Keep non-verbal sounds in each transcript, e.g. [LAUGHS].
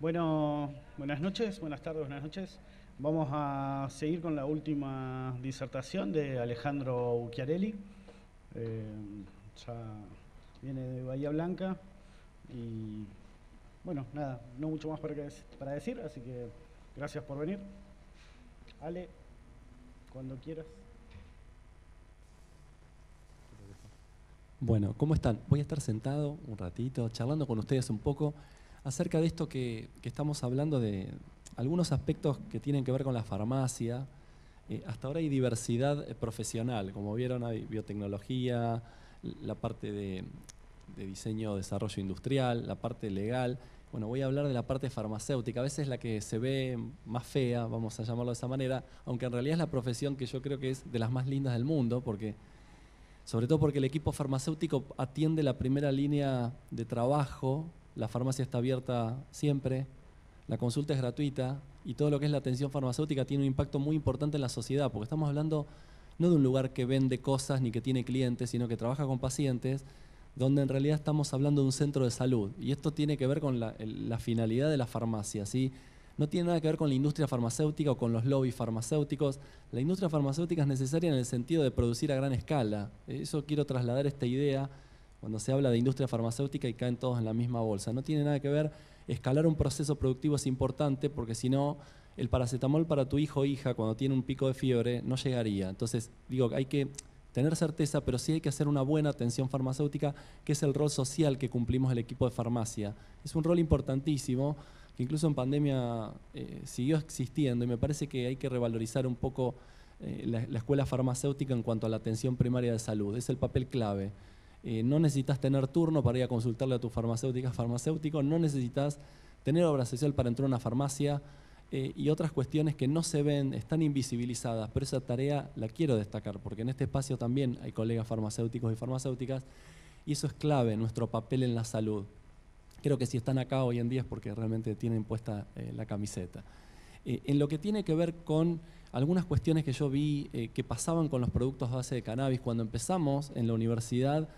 Bueno, buenas noches, buenas tardes, buenas noches. Vamos a seguir con la última disertación de Alejandro Ucchiarelli. Eh, ya viene de Bahía Blanca y bueno, nada, no mucho más para decir, así que gracias por venir. Ale, cuando quieras. Bueno, ¿cómo están? Voy a estar sentado un ratito, charlando con ustedes un poco acerca de esto que, estamos hablando de algunos aspectos que tienen que ver con la farmacia. Eh, hasta ahora hay diversidad eh, profesional, como vieron hay biotecnología, la parte de, de diseño, desarrollo industrial, la parte legal. Bueno, voy a hablar de la parte farmacéutica, a veces la que se ve más fea, vamos a llamarlo de esa manera, aunque en realidad es la profesión que yo creo que es de las más lindas del mundo, porque sobre todo porque el equipo farmacéutico atiende la primera línea de trabajo, la farmacia está abierta siempre, la consulta es gratuita y todo lo que es la atención farmacéutica tiene un impacto muy importante en la sociedad, porque estamos hablando no de un lugar que vende cosas ni que tiene clientes, sino que trabaja con pacientes, donde en realidad estamos hablando de un centro de salud. Y esto tiene que ver con la, finalidad de la farmacia. ¿sí? no tiene nada que ver con la industria farmacéutica o con los lobbies farmacéuticos. La industria farmacéutica es necesaria en el sentido de producir a gran escala. Eso quiero trasladar esta idea cuando se habla de industria farmacéutica y caen todos en la misma bolsa. No tiene nada que ver, escalar un proceso productivo es importante porque si no, el paracetamol para tu hijo o hija cuando tiene un pico de fiebre no llegaría. Entonces, digo, hay que tener certeza, pero sí hay que hacer una buena atención farmacéutica, que es el rol social que cumplimos el equipo de farmacia. Es un rol importantísimo que incluso en pandemia eh, siguió existiendo y me parece que hay que revalorizar un poco eh, la, escuela farmacéutica en cuanto a la atención primaria de salud. Es el papel clave. Eh, no necesitas tener turno para ir a consultarle a tu farmacéutica farmacéutico, no necesitas tener obra social para entrar a una farmacia y otras cuestiones que no se ven, están invisibilizadas, pero esa tarea la quiero destacar porque en este espacio también hay colegas farmacéuticos y farmacéuticas y eso es clave, nuestro papel en la salud. Creo que si están acá hoy en día es porque realmente tienen puesta eh, la camiseta. Eh, en lo que tiene que ver con algunas cuestiones que yo vi eh, que pasaban con los productos a base de cannabis, cuando empezamos en la universidad,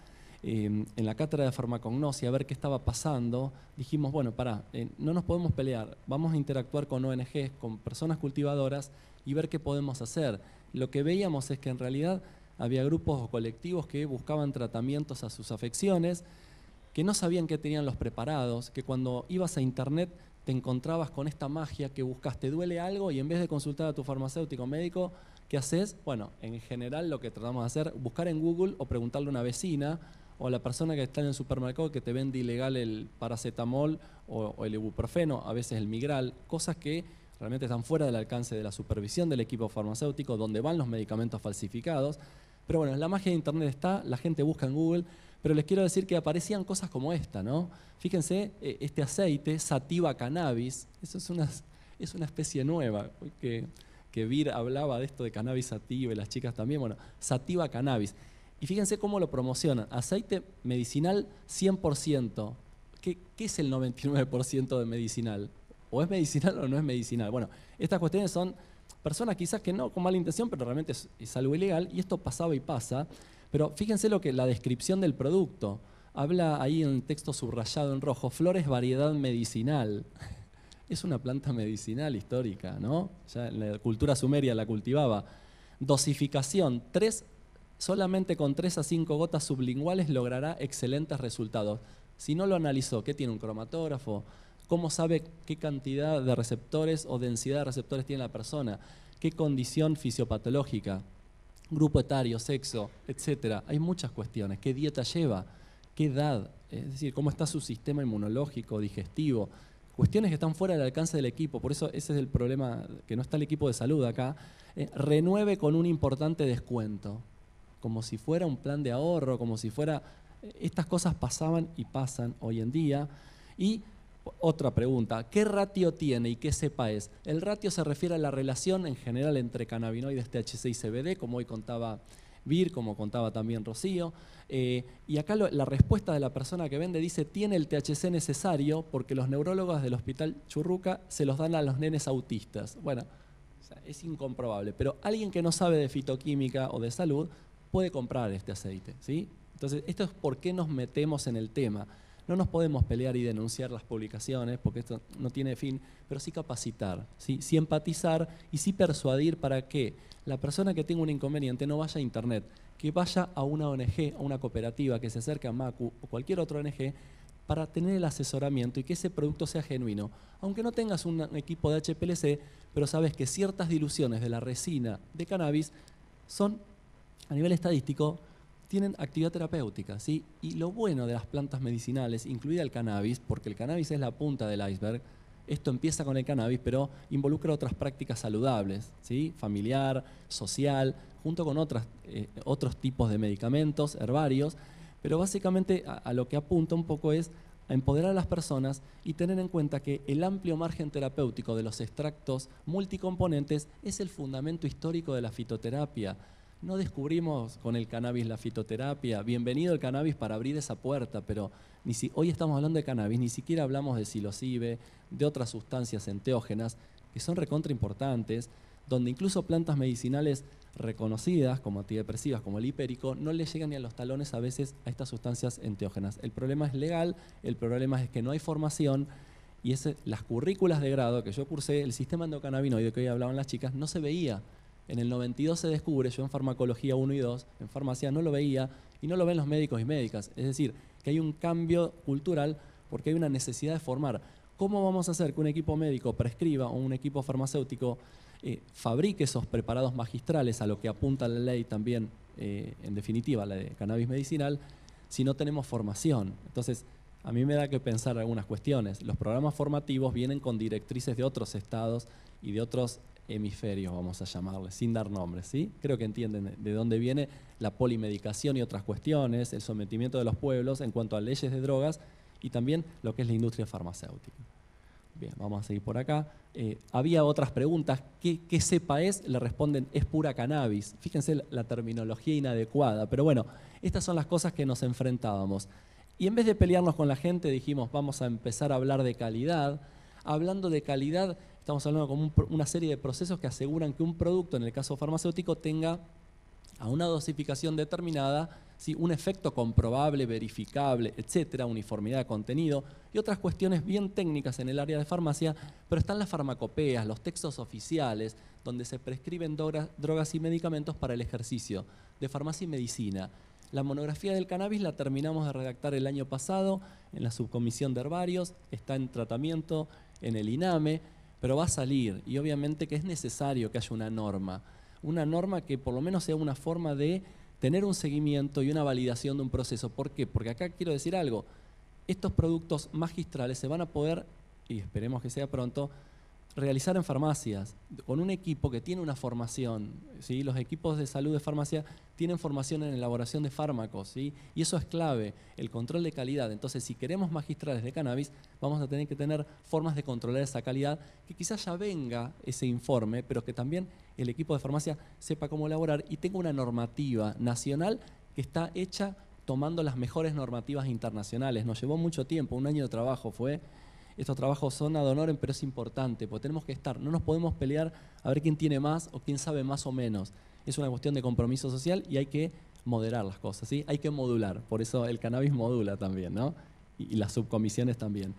en la cátedra de farmacognosia, a ver qué estaba pasando, dijimos, bueno, pará, no nos podemos pelear, vamos a interactuar con ONGs, con personas cultivadoras y ver qué podemos hacer. Lo que veíamos es que en realidad había grupos o colectivos que buscaban tratamientos a sus afecciones, que no sabían qué tenían los preparados, que cuando ibas a internet te encontrabas con esta magia que buscaste, duele algo y en vez de consultar a tu farmacéutico médico, ¿qué haces? Bueno, en general lo que tratamos de hacer, buscar en Google o preguntarle a una vecina o la persona que está en el supermercado que te vende ilegal el paracetamol o, o el ibuprofeno, a veces el migral, cosas que realmente están fuera del alcance de la supervisión del equipo farmacéutico, donde van los medicamentos falsificados. Pero bueno, la magia de Internet está, la gente busca en Google, pero les quiero decir que aparecían cosas como esta, ¿no? Fíjense, eh, este aceite, sativa cannabis, eso es una, es una especie nueva, que, que Vir hablaba de esto de cannabis sativa y las chicas también, bueno, sativa cannabis. Y fíjense cómo lo promocionan, aceite medicinal 100%. ¿Qué, qué es el 99% de medicinal? ¿O es medicinal o no es medicinal? Bueno, estas cuestiones son personas quizás que no con mala intención, pero realmente es, algo ilegal, y esto pasaba y pasa. Pero fíjense lo que la descripción del producto. Habla ahí en texto subrayado en rojo, flores variedad medicinal. [LAUGHS] Es una planta medicinal histórica, ¿no? Ya en la cultura sumeria la cultivaba. Dosificación, tres, solamente con 3 a 5 gotas sublinguales logrará excelentes resultados. Si no lo analizó, ¿qué tiene un cromatógrafo? ¿Cómo sabe qué cantidad de receptores o densidad de receptores tiene la persona? ¿Qué condición fisiopatológica? grupo etario, sexo, etcétera. Hay muchas cuestiones. ¿Qué dieta lleva? ¿Qué edad? Es decir, cómo está su sistema inmunológico, digestivo. Cuestiones que están fuera del alcance del equipo. Por eso ese es el problema, que no está el equipo de salud acá. Eh, renueve con un importante descuento. Como si fuera un plan de ahorro, como si fuera... Eh, estas cosas pasaban y pasan hoy en día. Y otra pregunta, ¿qué ratio tiene y qué cepa es? El ratio se refiere a la relación en general entre cannabinoides THC y CBD, como hoy contaba Vir, como contaba también Rocío. Eh, y acá la respuesta de la persona que vende dice, tiene el THC necesario porque los neurólogos del hospital Churruca se los dan a los nenes autistas. Bueno, es incomprobable, pero alguien que no sabe de fitoquímica o de salud puede comprar este aceite. ¿sí? Entonces, esto es por qué nos metemos en el tema. No nos podemos pelear y denunciar las publicaciones, porque esto no tiene fin, pero sí capacitar, sí, sí empatizar y sí persuadir para que la persona que tenga un inconveniente no vaya a Internet, que vaya a una ONG, a una cooperativa, que se acerque a MACU o cualquier otra ONG para tener el asesoramiento y que ese producto sea genuino. Aunque no tengas un equipo de HPLC, pero sabes que ciertas diluciones de la resina de cannabis son, a nivel estadístico, tienen actividad terapéutica. ¿sí? Y lo bueno de las plantas medicinales, incluida el cannabis, porque el cannabis es la punta del iceberg, esto empieza con el cannabis, pero involucra otras prácticas saludables, ¿sí? familiar, social, junto con otras, eh, otros tipos de medicamentos, herbarios, pero básicamente a, lo que apunta un poco es a empoderar a las personas y tener en cuenta que el amplio margen terapéutico de los extractos multicomponentes es el fundamento histórico de la fitoterapia. No descubrimos con el cannabis la fitoterapia. Bienvenido el cannabis para abrir esa puerta, pero ni si, hoy estamos hablando de cannabis, ni siquiera hablamos de psilocibe, de otras sustancias enteógenas que son recontra importantes, donde incluso plantas medicinales reconocidas como antidepresivas, como el hipérico, no le llegan ni a los talones a veces a estas sustancias enteógenas. El problema es legal, el problema es que no hay formación y las currículas de grado que yo cursé, el sistema endocannabinoide que hoy hablaban las chicas, no se veía. En el 92 se descubre, yo en farmacología 1 y 2, en farmacia no lo veía y no lo ven los médicos y médicas. Es decir, que hay un cambio cultural porque hay una necesidad de formar. ¿Cómo vamos a hacer que un equipo médico prescriba o un equipo farmacéutico eh, fabrique esos preparados magistrales a lo que apunta la ley también, eh, en definitiva, la de cannabis medicinal, si no tenemos formación. Entonces, a mí me da que pensar algunas cuestiones. Los programas formativos vienen con directrices de otros estados y de otros hemisferios, vamos a llamarles, sin dar nombres. ¿sí? Creo que entienden de dónde viene la polimedicación y otras cuestiones, el sometimiento de los pueblos en cuanto a leyes de drogas y también lo que es la industria farmacéutica. Bien, vamos a seguir por acá. Eh, había otras preguntas. ¿Qué, ¿Qué, cepa es? Le responden, es pura cannabis. Fíjense la terminología inadecuada. Pero bueno, estas son las cosas que nos enfrentábamos. Y en vez de pelearnos con la gente, dijimos, vamos a empezar a hablar de calidad. Hablando de calidad, estamos hablando como una serie de procesos que aseguran que un producto, en el caso farmacéutico, tenga a una dosificación determinada un efecto comprobable, verificable, etcétera, uniformidad de contenido y otras cuestiones bien técnicas en el área de farmacia, pero están las farmacopeas, los textos oficiales, donde se prescriben drogas y medicamentos para el ejercicio de farmacia y medicina. La monografía del cannabis la terminamos de redactar el año pasado en la subcomisión de herbarios, está en tratamiento en el INAME, pero va a salir y obviamente que es necesario que haya una norma, una norma que por lo menos sea una forma de tener un seguimiento y una validación de un proceso. ¿Por qué? Porque acá quiero decir algo. Estos productos magistrales se van a poder, y esperemos que sea pronto, realizar en farmacias, con un equipo que tiene una formación. ¿sí? Los equipos de salud de farmacia tienen formación en elaboración de fármacos, ¿sí? y eso es clave, el control de calidad. Entonces, si queremos magistrales de cannabis, vamos a tener que tener formas de controlar esa calidad, que quizás ya venga ese informe, pero que también el equipo de farmacia sepa cómo elaborar y tenga una normativa nacional que está hecha tomando las mejores normativas internacionales. Nos llevó mucho tiempo, un año de trabajo fue estos trabajos son ad honorem, pero es importante, porque tenemos que estar, no nos podemos pelear a ver quién tiene más o quién sabe más o menos. Es una cuestión de compromiso social y hay que moderar las cosas, ¿sí? Hay que modular, por eso el cannabis modula también, ¿no? Y, las subcomisiones también.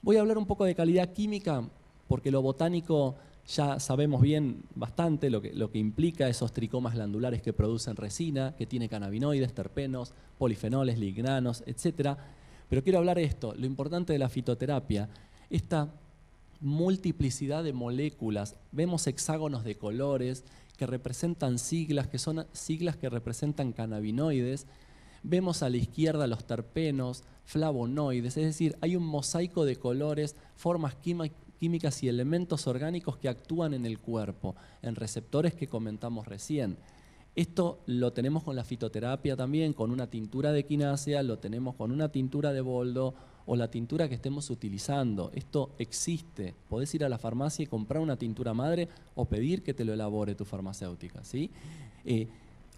Voy a hablar un poco de calidad química, porque lo botánico ya sabemos bien bastante lo que, lo que implica esos tricomas glandulares que producen resina, que tiene cannabinoides, terpenos, polifenoles, lignanos, etcétera pero quiero hablar de esto, lo importante de la fitoterapia, esta multiplicidad de moléculas, vemos hexágonos de colores que representan siglas, que son siglas que representan cannabinoides, vemos a la izquierda los terpenos, flavonoides, es decir, hay un mosaico de colores, formas químicas y elementos orgánicos que actúan en el cuerpo, en receptores que comentamos recién. Esto lo tenemos con la fitoterapia también, con una tintura de quinacea, lo tenemos con una tintura de boldo o la tintura que estemos utilizando. Esto existe. Podés ir a la farmacia y comprar una tintura madre o pedir que te lo elabore tu farmacéutica. ¿sí? Eh,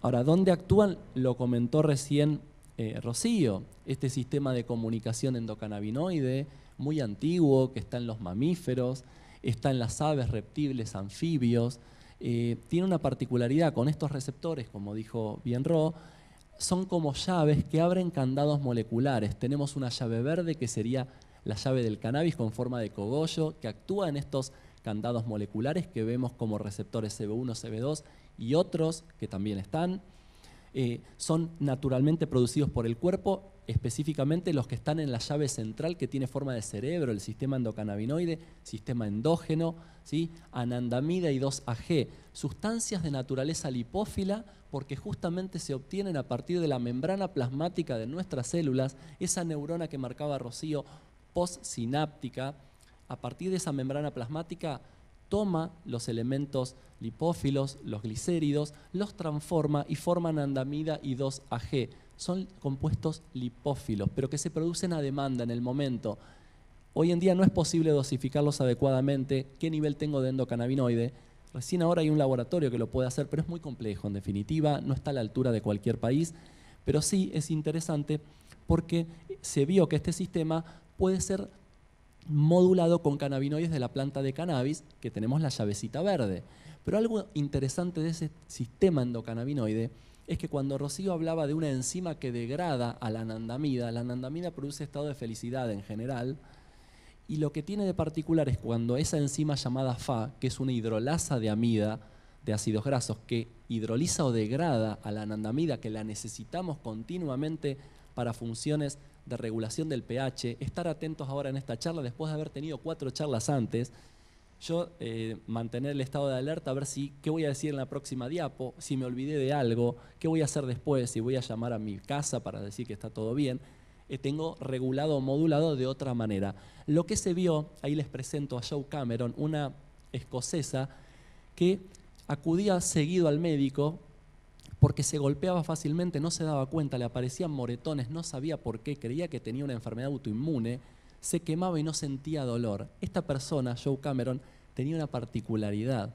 ahora, ¿dónde actúan? Lo comentó recién eh, Rocío, este sistema de comunicación endocannabinoide muy antiguo que está en los mamíferos, está en las aves, reptiles, anfibios. Eh, tiene una particularidad con estos receptores, como dijo bien Ro, son como llaves que abren candados moleculares. Tenemos una llave verde que sería la llave del cannabis con forma de cogollo, que actúa en estos candados moleculares que vemos como receptores CB1, CB2 y otros que también están. Eh, son naturalmente producidos por el cuerpo, específicamente los que están en la llave central que tiene forma de cerebro, el sistema endocannabinoide, sistema endógeno, ¿sí? anandamida y 2-AG, sustancias de naturaleza lipófila porque justamente se obtienen a partir de la membrana plasmática de nuestras células, esa neurona que marcaba Rocío, postsináptica, a partir de esa membrana plasmática toma los elementos lipófilos, los glicéridos, los transforma y forman andamida y 2-AG. Son compuestos lipófilos, pero que se producen a demanda en el momento. Hoy en día no es posible dosificarlos adecuadamente. ¿Qué nivel tengo de endocannabinoide? Recién ahora hay un laboratorio que lo puede hacer, pero es muy complejo. En definitiva, no está a la altura de cualquier país. Pero sí es interesante porque se vio que este sistema puede ser modulado con cannabinoides de la planta de cannabis, que tenemos la llavecita verde. Pero algo interesante de ese sistema endocannabinoide es que cuando Rocío hablaba de una enzima que degrada a la anandamida, la anandamida produce estado de felicidad en general, y lo que tiene de particular es cuando esa enzima llamada FA, que es una hidrolasa de amida, de ácidos grasos, que hidroliza o degrada a la anandamida, que la necesitamos continuamente para funciones de regulación del pH, estar atentos ahora en esta charla, después de haber tenido cuatro charlas antes, yo eh, mantener el estado de alerta, a ver si qué voy a decir en la próxima diapo, si me olvidé de algo, qué voy a hacer después, si voy a llamar a mi casa para decir que está todo bien. Tengo regulado o modulado de otra manera. Lo que se vio, ahí les presento a Joe Cameron, una escocesa que acudía seguido al médico porque se golpeaba fácilmente, no se daba cuenta, le aparecían moretones, no sabía por qué, creía que tenía una enfermedad autoinmune, se quemaba y no sentía dolor. Esta persona, Joe Cameron, tenía una particularidad.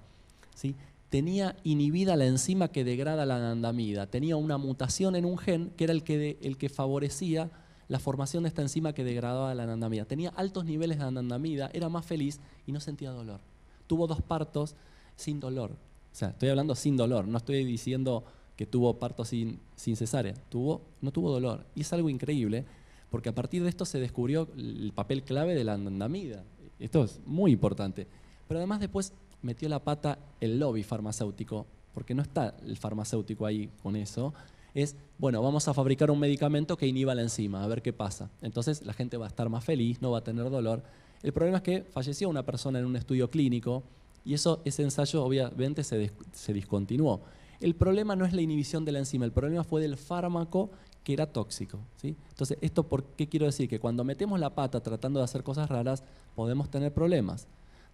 ¿sí? Tenía inhibida la enzima que degrada la anandamida, tenía una mutación en un gen que era el que, el que favorecía la formación de esta enzima que degradaba la anandamida. Tenía altos niveles de anandamida, era más feliz y no sentía dolor. Tuvo dos partos sin dolor. O sea, estoy hablando sin dolor, no estoy diciendo que tuvo parto sin, sin cesárea, tuvo, no tuvo dolor. Y es algo increíble, porque a partir de esto se descubrió el papel clave de la andamida. Esto es muy importante. Pero además después metió la pata el lobby farmacéutico, porque no está el farmacéutico ahí con eso. Es, bueno, vamos a fabricar un medicamento que inhiba la enzima, a ver qué pasa. Entonces la gente va a estar más feliz, no va a tener dolor. El problema es que falleció una persona en un estudio clínico y eso, ese ensayo obviamente se, se discontinuó. El problema no es la inhibición de la enzima, el problema fue del fármaco que era tóxico. ¿sí? Entonces, ¿esto por qué quiero decir? Que cuando metemos la pata tratando de hacer cosas raras, podemos tener problemas.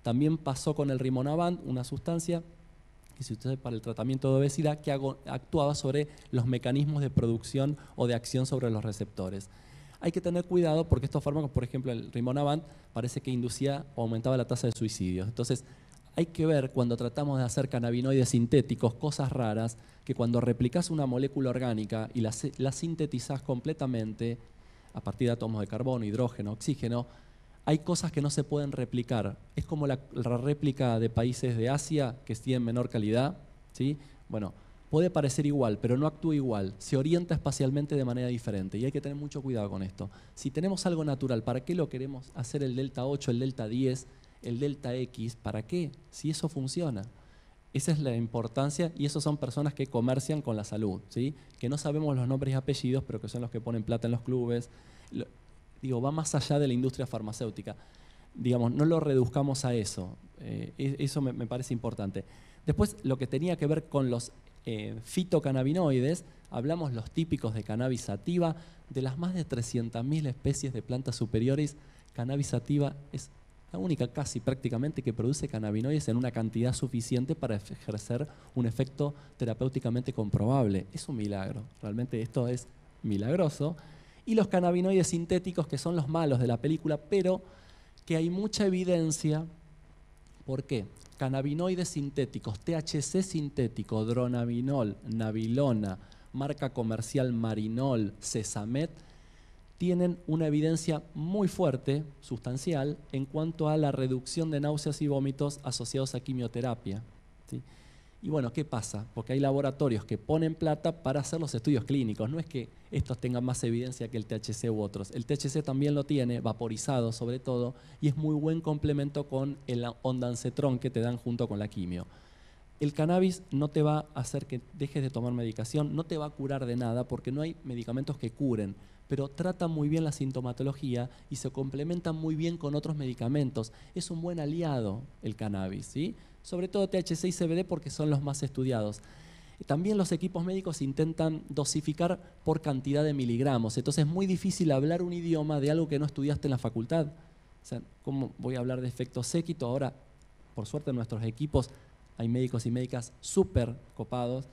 También pasó con el rimonabant, una sustancia que se utiliza para el tratamiento de obesidad que actuaba sobre los mecanismos de producción o de acción sobre los receptores. Hay que tener cuidado porque estos fármacos, por ejemplo, el rimonabant parece que inducía o aumentaba la tasa de suicidios. Entonces, hay que ver cuando tratamos de hacer cannabinoides sintéticos, cosas raras, que cuando replicas una molécula orgánica y la, la sintetizás completamente a partir de átomos de carbono, hidrógeno, oxígeno, hay cosas que no se pueden replicar. Es como la, réplica de países de Asia que tienen menor calidad. ¿sí? Bueno, puede parecer igual, pero no actúa igual. Se orienta espacialmente de manera diferente y hay que tener mucho cuidado con esto. Si tenemos algo natural, ¿para qué lo queremos hacer el delta 8, el delta 10? el delta X, ¿para qué? Si eso funciona. Esa es la importancia y esos son personas que comercian con la salud, ¿sí? que no sabemos los nombres y apellidos, pero que son los que ponen plata en los clubes. Digo, va más allá de la industria farmacéutica. Digamos, no lo reduzcamos a eso. Eh, eso me, parece importante. Después, lo que tenía que ver con los eh, fitocannabinoides, hablamos los típicos de cannabis sativa, de las más de 300.000 especies de plantas superiores, cannabis sativa es la única casi prácticamente que produce cannabinoides en una cantidad suficiente para ejercer un efecto terapéuticamente comprobable. Es un milagro, realmente esto es milagroso. Y los cannabinoides sintéticos, que son los malos de la película, pero que hay mucha evidencia. ¿Por qué? Cannabinoides sintéticos, THC sintético, dronabinol, nabilona, marca comercial Marinol, Cesamet, tienen una evidencia muy fuerte, sustancial, en cuanto a la reducción de náuseas y vómitos asociados a quimioterapia. Y bueno, ¿qué pasa? Porque hay laboratorios que ponen plata para hacer los estudios clínicos. No es que estos tengan más evidencia que el THC u otros. El THC también lo tiene, vaporizado sobre todo, y es muy buen complemento con el ondansetron que te dan junto con la quimio. El cannabis no te va a hacer que dejes de tomar medicación, no te va a curar de nada porque no hay medicamentos que curen, pero trata muy bien la sintomatología y se complementa muy bien con otros medicamentos. Es un buen aliado el cannabis, ¿sí? Sobre todo THC y CBD porque son los más estudiados. También los equipos médicos intentan dosificar por cantidad de miligramos, entonces es muy difícil hablar un idioma de algo que no estudiaste en la facultad. O sea, ¿cómo voy a hablar de efecto séquito? Ahora, por suerte, en nuestros equipos hay médicos y médicas súper copados.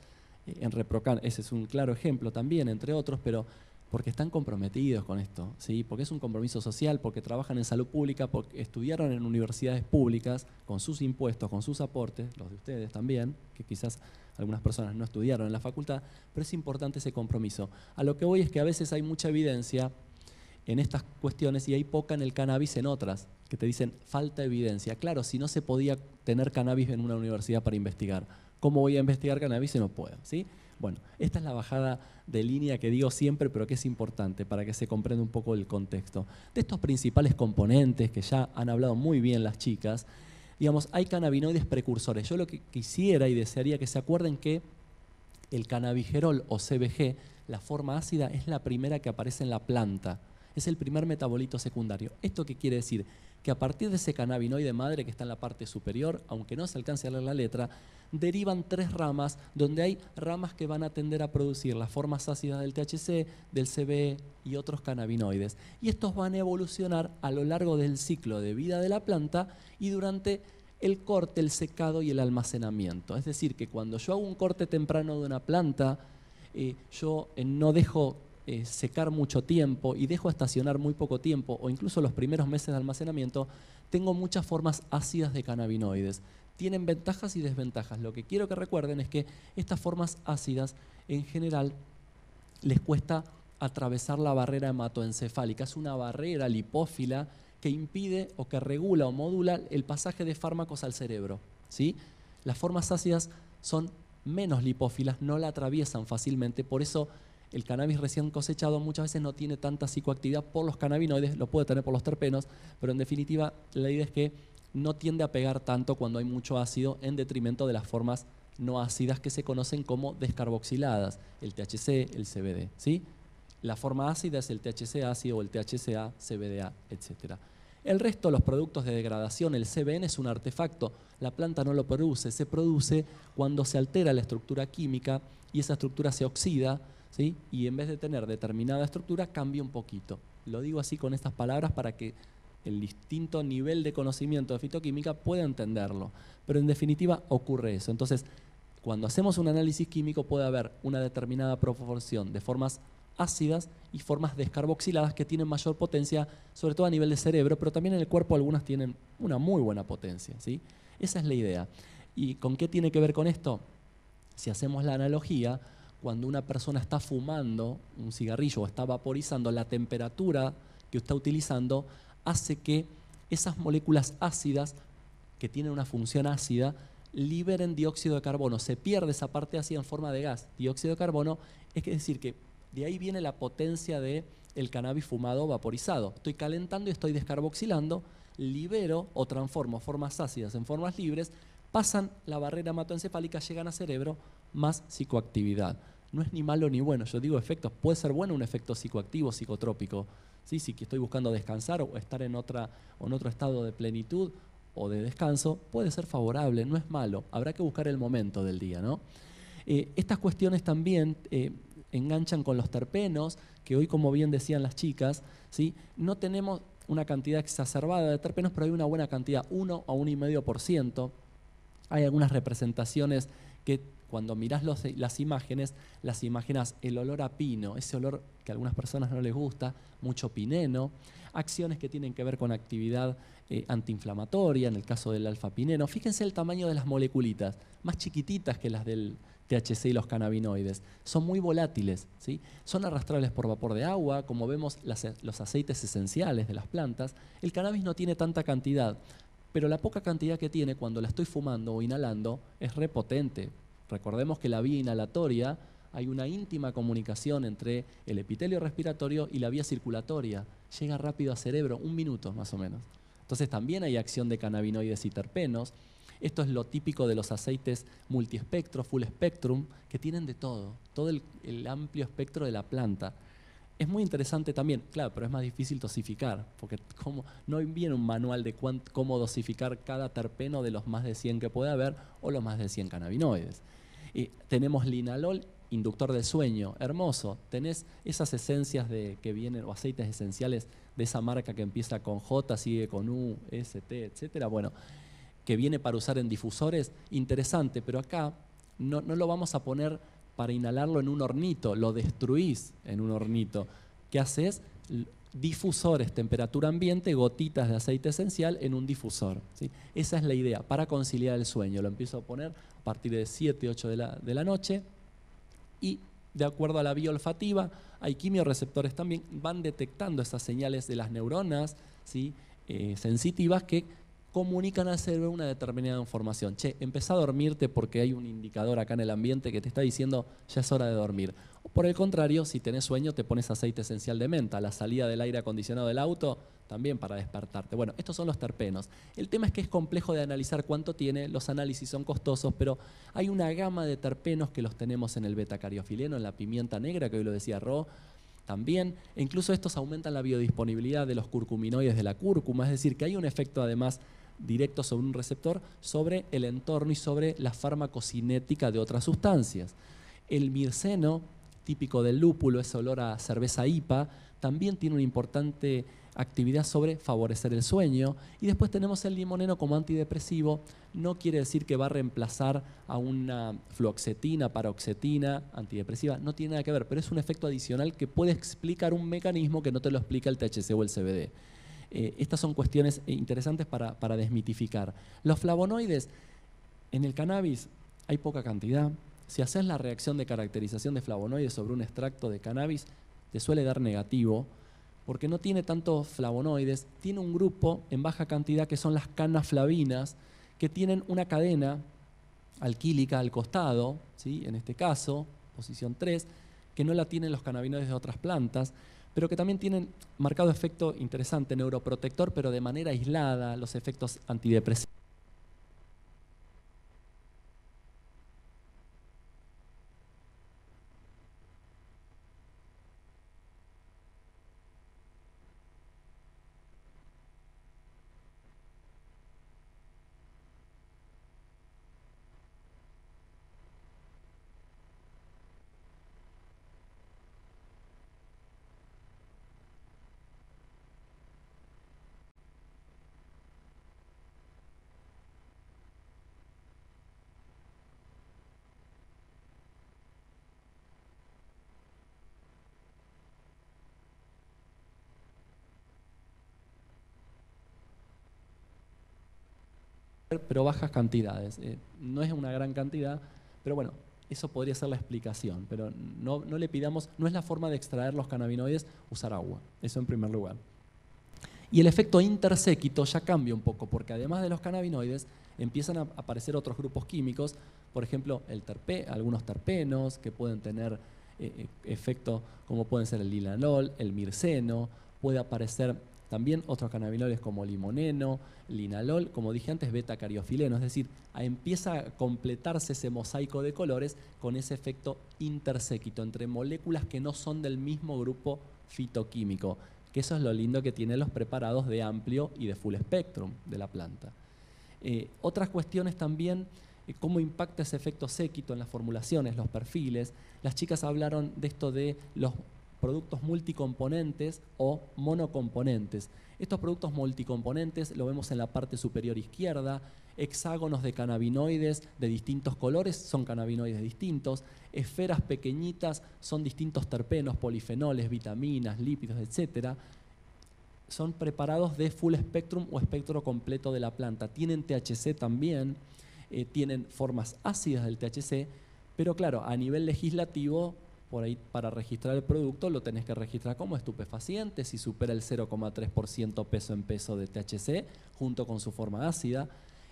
Eh, en Reprocan, ese es un claro ejemplo también, entre otros, pero porque están comprometidos con esto, ¿sí? porque es un compromiso social, porque trabajan en salud pública, porque estudiaron en universidades públicas con sus impuestos, con sus aportes, los de ustedes también, que quizás algunas personas no estudiaron en la facultad, pero es importante ese compromiso. A lo que voy es que a veces hay mucha evidencia en estas cuestiones y hay poca en el cannabis en otras, que te dicen falta evidencia. Claro, si no se podía tener cannabis en una universidad para investigar, ¿cómo voy a investigar cannabis si no puedo? ¿sí? Bueno, esta es la bajada de línea que digo siempre, pero que es importante para que se comprenda un poco el contexto. De estos principales componentes que ya han hablado muy bien las chicas, digamos, hay cannabinoides precursores. Yo lo que quisiera y desearía que se acuerden que el cannabigerol o CBG, la forma ácida, es la primera que aparece en la planta. Es el primer metabolito secundario. ¿Esto qué quiere decir? Que a partir de ese cannabinoide madre que está en la parte superior, aunque no se alcance a leer la letra, derivan tres ramas, donde hay ramas que van a tender a producir las formas ácidas del THC, del CBE y otros cannabinoides. Y estos van a evolucionar a lo largo del ciclo de vida de la planta y durante el corte, el secado y el almacenamiento. Es decir, que cuando yo hago un corte temprano de una planta, eh, yo eh, no dejo eh, secar mucho tiempo y dejo estacionar muy poco tiempo, o incluso los primeros meses de almacenamiento, tengo muchas formas ácidas de cannabinoides tienen ventajas y desventajas. Lo que quiero que recuerden es que estas formas ácidas en general les cuesta atravesar la barrera hematoencefálica. Es una barrera lipófila que impide o que regula o modula el pasaje de fármacos al cerebro. ¿sí? Las formas ácidas son menos lipófilas, no la atraviesan fácilmente, por eso el cannabis recién cosechado muchas veces no tiene tanta psicoactividad por los cannabinoides, lo puede tener por los terpenos, pero en definitiva la idea es que no tiende a pegar tanto cuando hay mucho ácido en detrimento de las formas no ácidas que se conocen como descarboxiladas, el THC, el CBD. ¿sí? La forma ácida es el THC ácido o el THCA, CBDA, etc. El resto, los productos de degradación, el CBN es un artefacto, la planta no lo produce, se produce cuando se altera la estructura química y esa estructura se oxida, ¿sí? y en vez de tener determinada estructura cambia un poquito. Lo digo así con estas palabras para que el distinto nivel de conocimiento de fitoquímica puede entenderlo. Pero en definitiva ocurre eso. Entonces, cuando hacemos un análisis químico puede haber una determinada proporción de formas ácidas y formas descarboxiladas que tienen mayor potencia, sobre todo a nivel de cerebro, pero también en el cuerpo algunas tienen una muy buena potencia. ¿sí? Esa es la idea. ¿Y con qué tiene que ver con esto? Si hacemos la analogía, cuando una persona está fumando un cigarrillo o está vaporizando, la temperatura que está utilizando hace que esas moléculas ácidas, que tienen una función ácida, liberen dióxido de carbono. Se pierde esa parte ácida en forma de gas, dióxido de carbono. Es decir, que de ahí viene la potencia del el cannabis fumado vaporizado. Estoy calentando y estoy descarboxilando, libero o transformo formas ácidas en formas libres, pasan la barrera hematoencefálica, llegan a cerebro, más psicoactividad. No es ni malo ni bueno, yo digo efectos, puede ser bueno un efecto psicoactivo, psicotrópico, ¿sí? si estoy buscando descansar o estar en, otra, en otro estado de plenitud o de descanso, puede ser favorable, no es malo, habrá que buscar el momento del día. ¿no? Eh, estas cuestiones también eh, enganchan con los terpenos, que hoy, como bien decían las chicas, ¿sí? no tenemos una cantidad exacerbada de terpenos, pero hay una buena cantidad, 1 a 1,5%. Hay algunas representaciones que cuando mirás las imágenes, las imaginas el olor a pino, ese olor que a algunas personas no les gusta, mucho pineno, acciones que tienen que ver con actividad eh, antiinflamatoria, en el caso del alfa-pineno. Fíjense el tamaño de las moleculitas, más chiquititas que las del THC y los cannabinoides. Son muy volátiles, ¿sí? son arrastrables por vapor de agua, como vemos los aceites esenciales de las plantas. El cannabis no tiene tanta cantidad, pero la poca cantidad que tiene cuando la estoy fumando o inhalando es repotente Recordemos que la vía inhalatoria hay una íntima comunicación entre el epitelio respiratorio y la vía circulatoria. Llega rápido al cerebro, un minuto más o menos. Entonces también hay acción de cannabinoides y terpenos. Esto es lo típico de los aceites multiespectro, full spectrum, que tienen de todo, todo el, amplio espectro de la planta. Es muy interesante también, claro, pero es más difícil dosificar, porque como, no viene un manual de cómo dosificar cada terpeno de los más de 100 que puede haber o los más de 100 cannabinoides. Y tenemos linalol, inductor del sueño, hermoso. Tenés esas esencias de, que vienen, o aceites esenciales de esa marca que empieza con J, sigue con U, S, T, etcétera. Bueno, que viene para usar en difusores, interesante, pero acá no, no lo vamos a poner para inhalarlo en un hornito, lo destruís en un hornito. ¿Qué haces? Difusores, temperatura ambiente, gotitas de aceite esencial en un difusor. ¿sí? Esa es la idea, para conciliar el sueño. Lo empiezo a poner a partir de 7, 8 de la, de la noche y de acuerdo a la vía olfativa, hay quimioreceptores también, van detectando esas señales de las neuronas ¿sí? Eh, sensitivas que comunican al cerebro una determinada información. Che, empezá a dormirte porque hay un indicador acá en el ambiente que te está diciendo ya es hora de dormir. Por el contrario, si tenés sueño, te pones aceite esencial de menta. La salida del aire acondicionado del auto también para despertarte. Bueno, estos son los terpenos. El tema es que es complejo de analizar cuánto tiene, los análisis son costosos, pero hay una gama de terpenos que los tenemos en el beta-cariofileno, en la pimienta negra, que hoy lo decía Ro, también, e incluso estos aumentan la biodisponibilidad de los curcuminoides de la cúrcuma, es decir, que hay un efecto además directo sobre un receptor, sobre el entorno y sobre la farmacocinética de otras sustancias. El mirceno, típico del lúpulo, ese olor a cerveza IPA, también tiene una importante actividad sobre favorecer el sueño. Y después tenemos el limoneno como antidepresivo. No quiere decir que va a reemplazar a una fluoxetina, paroxetina, antidepresiva. No tiene nada que ver, pero es un efecto adicional que puede explicar un mecanismo que no te lo explica el THC o el CBD. Eh, estas son cuestiones interesantes para, para desmitificar. Los flavonoides, en el cannabis hay poca cantidad. Si haces la reacción de caracterización de flavonoides sobre un extracto de cannabis, te suele dar negativo, porque no tiene tantos flavonoides, tiene un grupo en baja cantidad que son las canaflavinas, que tienen una cadena alquílica al costado, ¿sí? en este caso, posición 3, que no la tienen los cannabinoides de otras plantas pero que también tienen marcado efecto interesante, neuroprotector, pero de manera aislada, los efectos antidepresivos. Pero bajas cantidades. Eh, no es una gran cantidad, pero bueno, eso podría ser la explicación, pero no, no, le pidamos, no es la forma de extraer los cannabinoides usar agua, eso en primer lugar. Y el efecto interséquito ya cambia un poco, porque además de los cannabinoides empiezan a aparecer otros grupos químicos, por ejemplo, el terpe, algunos terpenos que pueden tener eh, eh, efecto como pueden ser el lilanol, el mirceno, puede aparecer también otros cannabinoides como limoneno, linalol, como dije antes, beta-cariofileno. Es decir, empieza a completarse ese mosaico de colores con ese efecto interséquito entre moléculas que no son del mismo grupo fitoquímico. Que eso es lo lindo que tienen los preparados de amplio y de full spectrum de la planta. Eh, otras cuestiones también, eh, cómo impacta ese efecto séquito en las formulaciones, los perfiles. Las chicas hablaron de esto de los productos multicomponentes o monocomponentes. Estos productos multicomponentes lo vemos en la parte superior izquierda, hexágonos de cannabinoides de distintos colores son cannabinoides distintos, esferas pequeñitas son distintos terpenos, polifenoles, vitaminas, lípidos, etc. Son preparados de full spectrum o espectro completo de la planta. Tienen THC también, eh, tienen formas ácidas del THC, pero claro, a nivel legislativo por ahí para registrar el producto lo tenés que registrar como estupefaciente si supera el 0,3% peso en peso de THC junto con su forma ácida.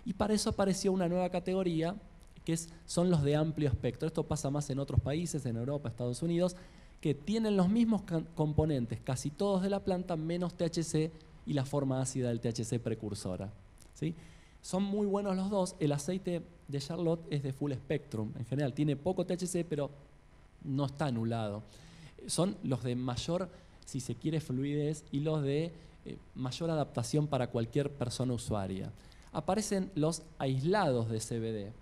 Y para eso apareció una nueva categoría que son los de amplio espectro. Esto pasa más en otros países, en Europa, Estados Unidos, que tienen los mismos componentes, casi todos de la planta, menos THC y la forma ácida del THC precursora. ¿sí? Son muy buenos los dos. El aceite de Charlotte es de full spectrum. En general, tiene poco THC, pero no está anulado. Son los de mayor, si se quiere, fluidez y los de eh, mayor adaptación para cualquier persona usuaria. Aparecen los aislados de CBD.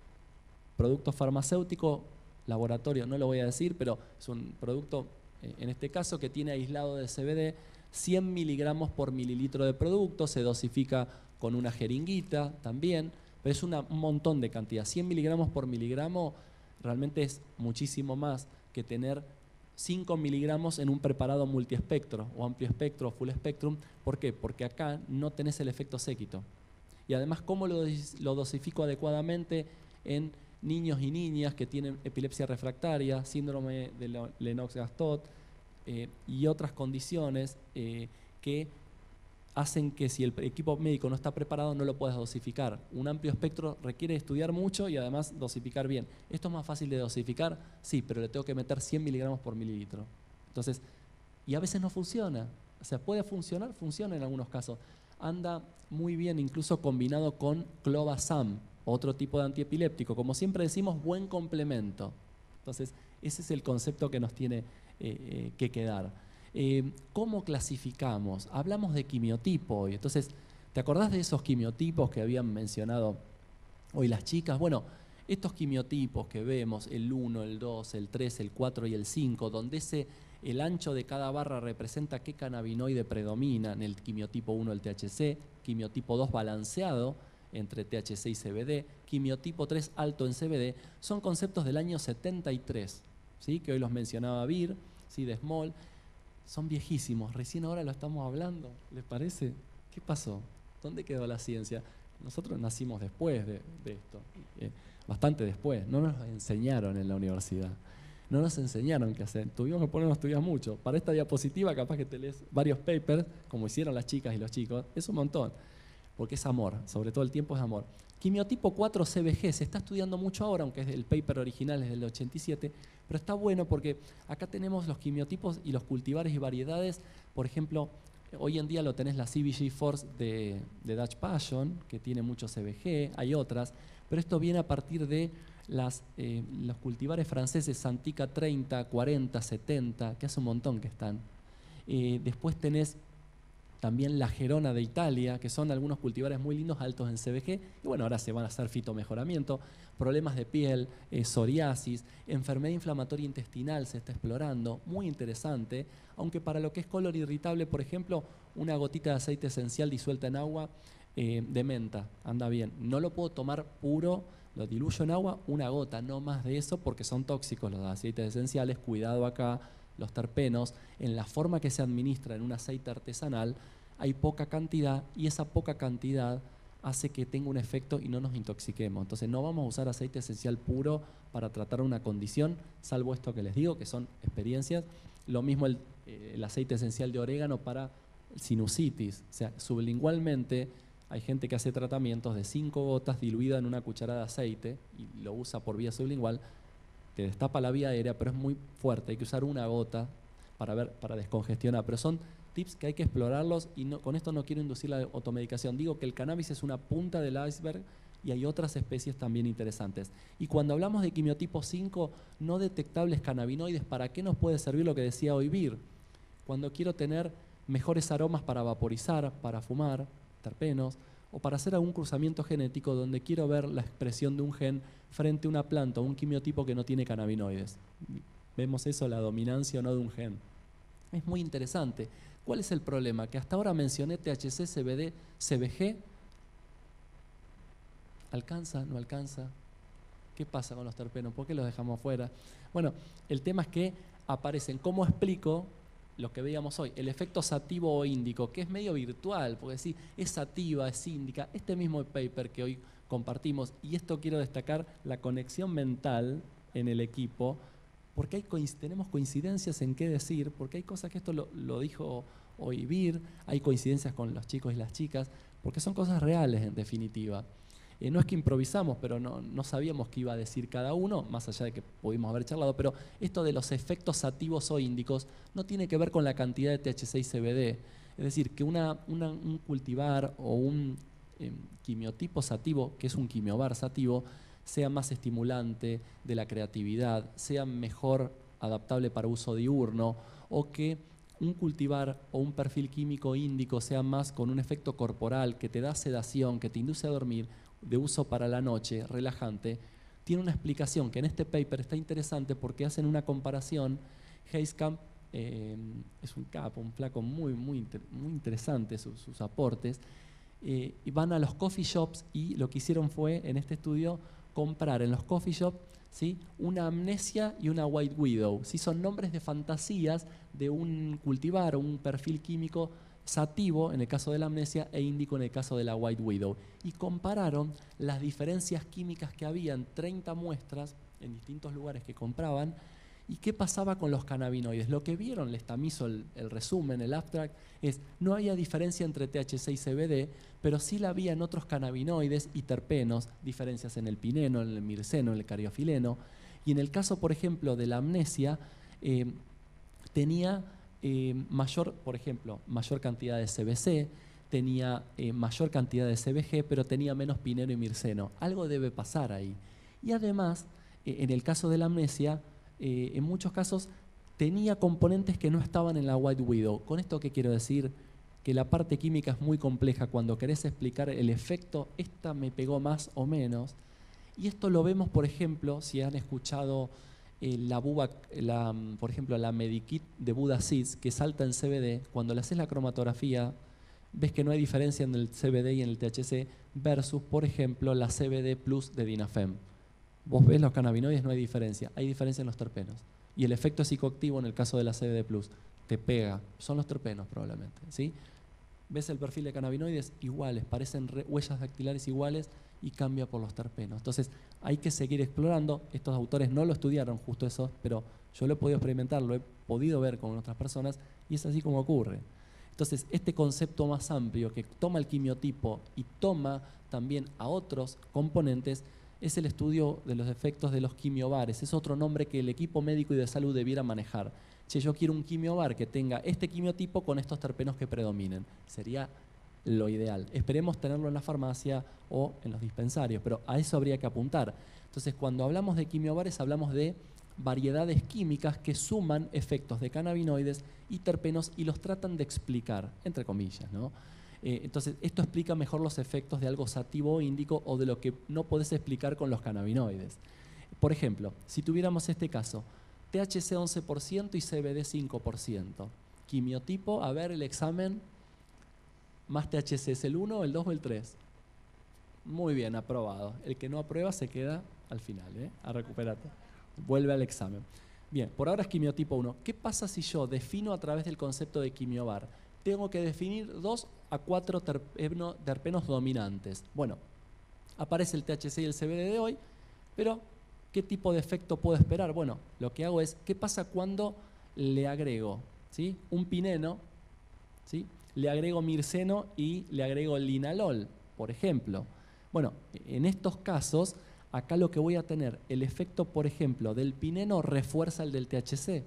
Producto farmacéutico, laboratorio, no lo voy a decir, pero es un producto, eh, en este caso, que tiene aislado de CBD 100 miligramos por mililitro de producto, se dosifica con una jeringuita también, pero es un montón de cantidad. 100 miligramos por miligramo realmente es muchísimo más que tener 5 miligramos en un preparado multiespectro o amplio espectro o full spectrum. ¿Por qué? Porque acá no tenés el efecto séquito. Y además, ¿cómo lo, dosifico adecuadamente en niños y niñas que tienen epilepsia refractaria, síndrome de Lennox-Gastaut eh, y otras condiciones eh, que hacen que si el equipo médico no está preparado no lo puedas dosificar. Un amplio espectro requiere estudiar mucho y además dosificar bien. ¿Esto es más fácil de dosificar? Sí, pero le tengo que meter 100 miligramos por mililitro. Entonces, y a veces no funciona. O sea, puede funcionar, funciona en algunos casos. Anda muy bien incluso combinado con clobazam, otro tipo de antiepiléptico. Como siempre decimos, buen complemento. Entonces, ese es el concepto que nos tiene eh, eh, que quedar. Eh, ¿Cómo clasificamos? Hablamos de quimiotipo hoy. Entonces, ¿te acordás de esos quimiotipos que habían mencionado hoy las chicas? Bueno, estos quimiotipos que vemos, el 1, el 2, el 3, el 4 y el 5, donde ese, el ancho de cada barra representa qué cannabinoide predomina en el quimiotipo 1 el THC, quimiotipo 2 balanceado entre THC y CBD, quimiotipo 3 alto en CBD, son conceptos del año 73, ¿sí? que hoy los mencionaba Vir, ¿sí? de Small, son viejísimos, recién ahora lo estamos hablando, ¿les parece? ¿Qué pasó? ¿Dónde quedó la ciencia? Nosotros nacimos después de, esto, eh, bastante después, no nos enseñaron en la universidad, no nos enseñaron qué hacer, tuvimos que ponernos a estudiar mucho. Para esta diapositiva capaz que te lees varios papers, como hicieron las chicas y los chicos, es un montón, porque es amor, sobre todo el tiempo es amor. Quimiotipo 4 CBG se está estudiando mucho ahora, aunque el paper original es del 87, pero está bueno porque acá tenemos los quimiotipos y los cultivares y variedades. Por ejemplo, hoy en día lo tenés la CBG Force de, Dutch Passion, que tiene mucho CBG, hay otras, pero esto viene a partir de eh, los cultivares franceses Santica 30, 40, 70, que hace un montón que están. Eh, después tenés también la Gerona de Italia, que son algunos cultivares muy lindos, altos en CBG, y bueno, ahora se van a hacer fitomejoramiento, problemas de piel, eh, psoriasis, enfermedad inflamatoria intestinal se está explorando, muy interesante, aunque para lo que es color irritable, por ejemplo, una gotita de aceite esencial disuelta en agua eh, de menta, anda bien. No lo puedo tomar puro, lo diluyo en agua, una gota, no más de eso, porque son tóxicos los aceites esenciales, cuidado acá, los terpenos, en la forma que se administra en un aceite artesanal, hay poca cantidad y esa poca cantidad hace que tenga un efecto y no nos intoxiquemos. Entonces no vamos a usar aceite esencial puro para tratar una condición, salvo esto que les digo, que son experiencias. Lo mismo el, eh, aceite esencial de orégano para sinusitis. O sea, sublingualmente hay gente que hace tratamientos de 5 gotas diluidas en una cucharada de aceite y lo usa por vía sublingual te destapa la vía aérea, pero es muy fuerte, hay que usar una gota para, ver, para descongestionar, pero son tips que hay que explorarlos y no, con esto no quiero inducir la automedicación, digo que el cannabis es una punta del iceberg y hay otras especies también interesantes. Y cuando hablamos de quimiotipo 5, no detectables cannabinoides, ¿para qué nos puede servir lo que decía hoy Vir? Cuando quiero tener mejores aromas para vaporizar, para fumar, terpenos, o para hacer algún cruzamiento genético donde quiero ver la expresión de un gen frente a una planta o un quimiotipo que no tiene cannabinoides. Vemos eso, la dominancia o no de un gen. Es muy interesante. ¿Cuál es el problema? Que hasta ahora mencioné THC, CBD, CBG. ¿Alcanza? ¿No alcanza? ¿Qué pasa con los terpenos? ¿Por qué los dejamos fuera? Bueno, el tema es que aparecen. ¿Cómo explico lo que veíamos hoy, el efecto sativo o índico, que es medio virtual, porque sí, es sativa, es índica, este mismo paper que hoy compartimos, y esto quiero destacar, la conexión mental en el equipo, porque hay, tenemos coincidencias en qué decir, porque hay cosas que esto lo, dijo hoy Vir, hay coincidencias con los chicos y las chicas, porque son cosas reales en definitiva. Eh, no es que improvisamos, pero no, sabíamos qué iba a decir cada uno, más allá de que pudimos haber charlado, pero esto de los efectos sativos o índicos no tiene que ver con la cantidad de THC y CBD. Es decir, que un cultivar o un em, quimiotipo sativo, que es un quimiobar sativo, sea más estimulante de la creatividad, sea mejor adaptable para uso diurno o que un cultivar o un perfil químico índico sea más con un efecto corporal que te da sedación, que te induce a dormir, de uso para la noche, relajante, tiene una explicación que en este paper está interesante porque hacen una comparación. Heiskamp eh, es un capo, un flaco muy, muy, muy interesante sus, aportes. Eh, y van a los coffee shops y lo que hicieron fue en este estudio comprar en los coffee shops ¿sí? una amnesia y una white widow. ¿sí? Son nombres de fantasías de un cultivar o un perfil químico sativo en el caso de la amnesia e índico en el caso de la white widow. Y compararon las diferencias químicas que había en 30 muestras en distintos lugares que compraban ¿Y qué pasaba con los cannabinoides? Lo que vieron, les tamizo el, resumen, el abstract, es no había diferencia entre THC y CBD, pero sí la había en otros cannabinoides y terpenos, diferencias en el pineno, en el mirceno, en el cariofileno. Y en el caso, por ejemplo, de la amnesia, eh, tenía eh, mayor, por ejemplo, mayor cantidad de CBC, tenía eh, mayor cantidad de CBG, pero tenía menos pineno y mirceno. Algo debe pasar ahí. Y además, en el caso de la amnesia, eh, en muchos casos tenía componentes que no estaban en la White Widow. ¿Con esto qué quiero decir? Que la parte química es muy compleja. Cuando querés explicar el efecto, esta me pegó más o menos. Y esto lo vemos, por ejemplo, si han escuchado eh, la buba, la, por ejemplo, la Medikit de Buda Seeds, que salta en CBD, cuando le haces la cromatografía, ves que no hay diferencia en el CBD y en el THC versus, por ejemplo, la CBD Plus de Dinafem. Vos ves los cannabinoides, no hay diferencia. Hay diferencia en los terpenos. Y el efecto psicoactivo en el caso de la CBD Plus te pega. Son los terpenos probablemente. ¿sí? Ves el perfil de cannabinoides iguales, parecen huellas dactilares iguales y cambia por los terpenos. Entonces hay que seguir explorando. Estos autores no lo estudiaron justo eso, pero yo lo he podido experimentar, lo he podido ver con otras personas y es así como ocurre. Entonces, este concepto más amplio que toma el quimiotipo y toma también a otros componentes, es el estudio de los efectos de los quimiobares. Es otro nombre que el equipo médico y de salud debiera manejar. Si yo quiero un quimiobar que tenga este quimiotipo con estos terpenos que predominen. Sería lo ideal. Esperemos tenerlo en la farmacia o en los dispensarios, pero a eso habría que apuntar. Entonces, cuando hablamos de quimiobares, hablamos de variedades químicas que suman efectos de cannabinoides y terpenos y los tratan de explicar, entre comillas, ¿no? Eh, entonces, esto explica mejor los efectos de algo sativo o índico o de lo que no podés explicar con los cannabinoides. Por ejemplo, si tuviéramos este caso, THC 11% y CBD 5%. Quimiotipo, a ver el examen, más THC es el 1, el 2 o el 3. Muy bien, aprobado. El que no aprueba se queda al final, ¿eh? a recuperarte. Vuelve al examen. Bien, por ahora es quimiotipo 1. ¿Qué pasa si yo defino a través del concepto de quimiobar? Tengo que definir dos a cuatro terpenos dominantes. Bueno, aparece el THC y el CBD de hoy, pero ¿qué tipo de efecto puedo esperar? Bueno, lo que hago es, ¿qué pasa cuando le agrego ¿sí? un pineno, ¿sí? Le agrego mirceno y le agrego linalol, por ejemplo? Bueno, en estos casos, acá lo que voy a tener, el efecto, por ejemplo, del pineno refuerza el del THC,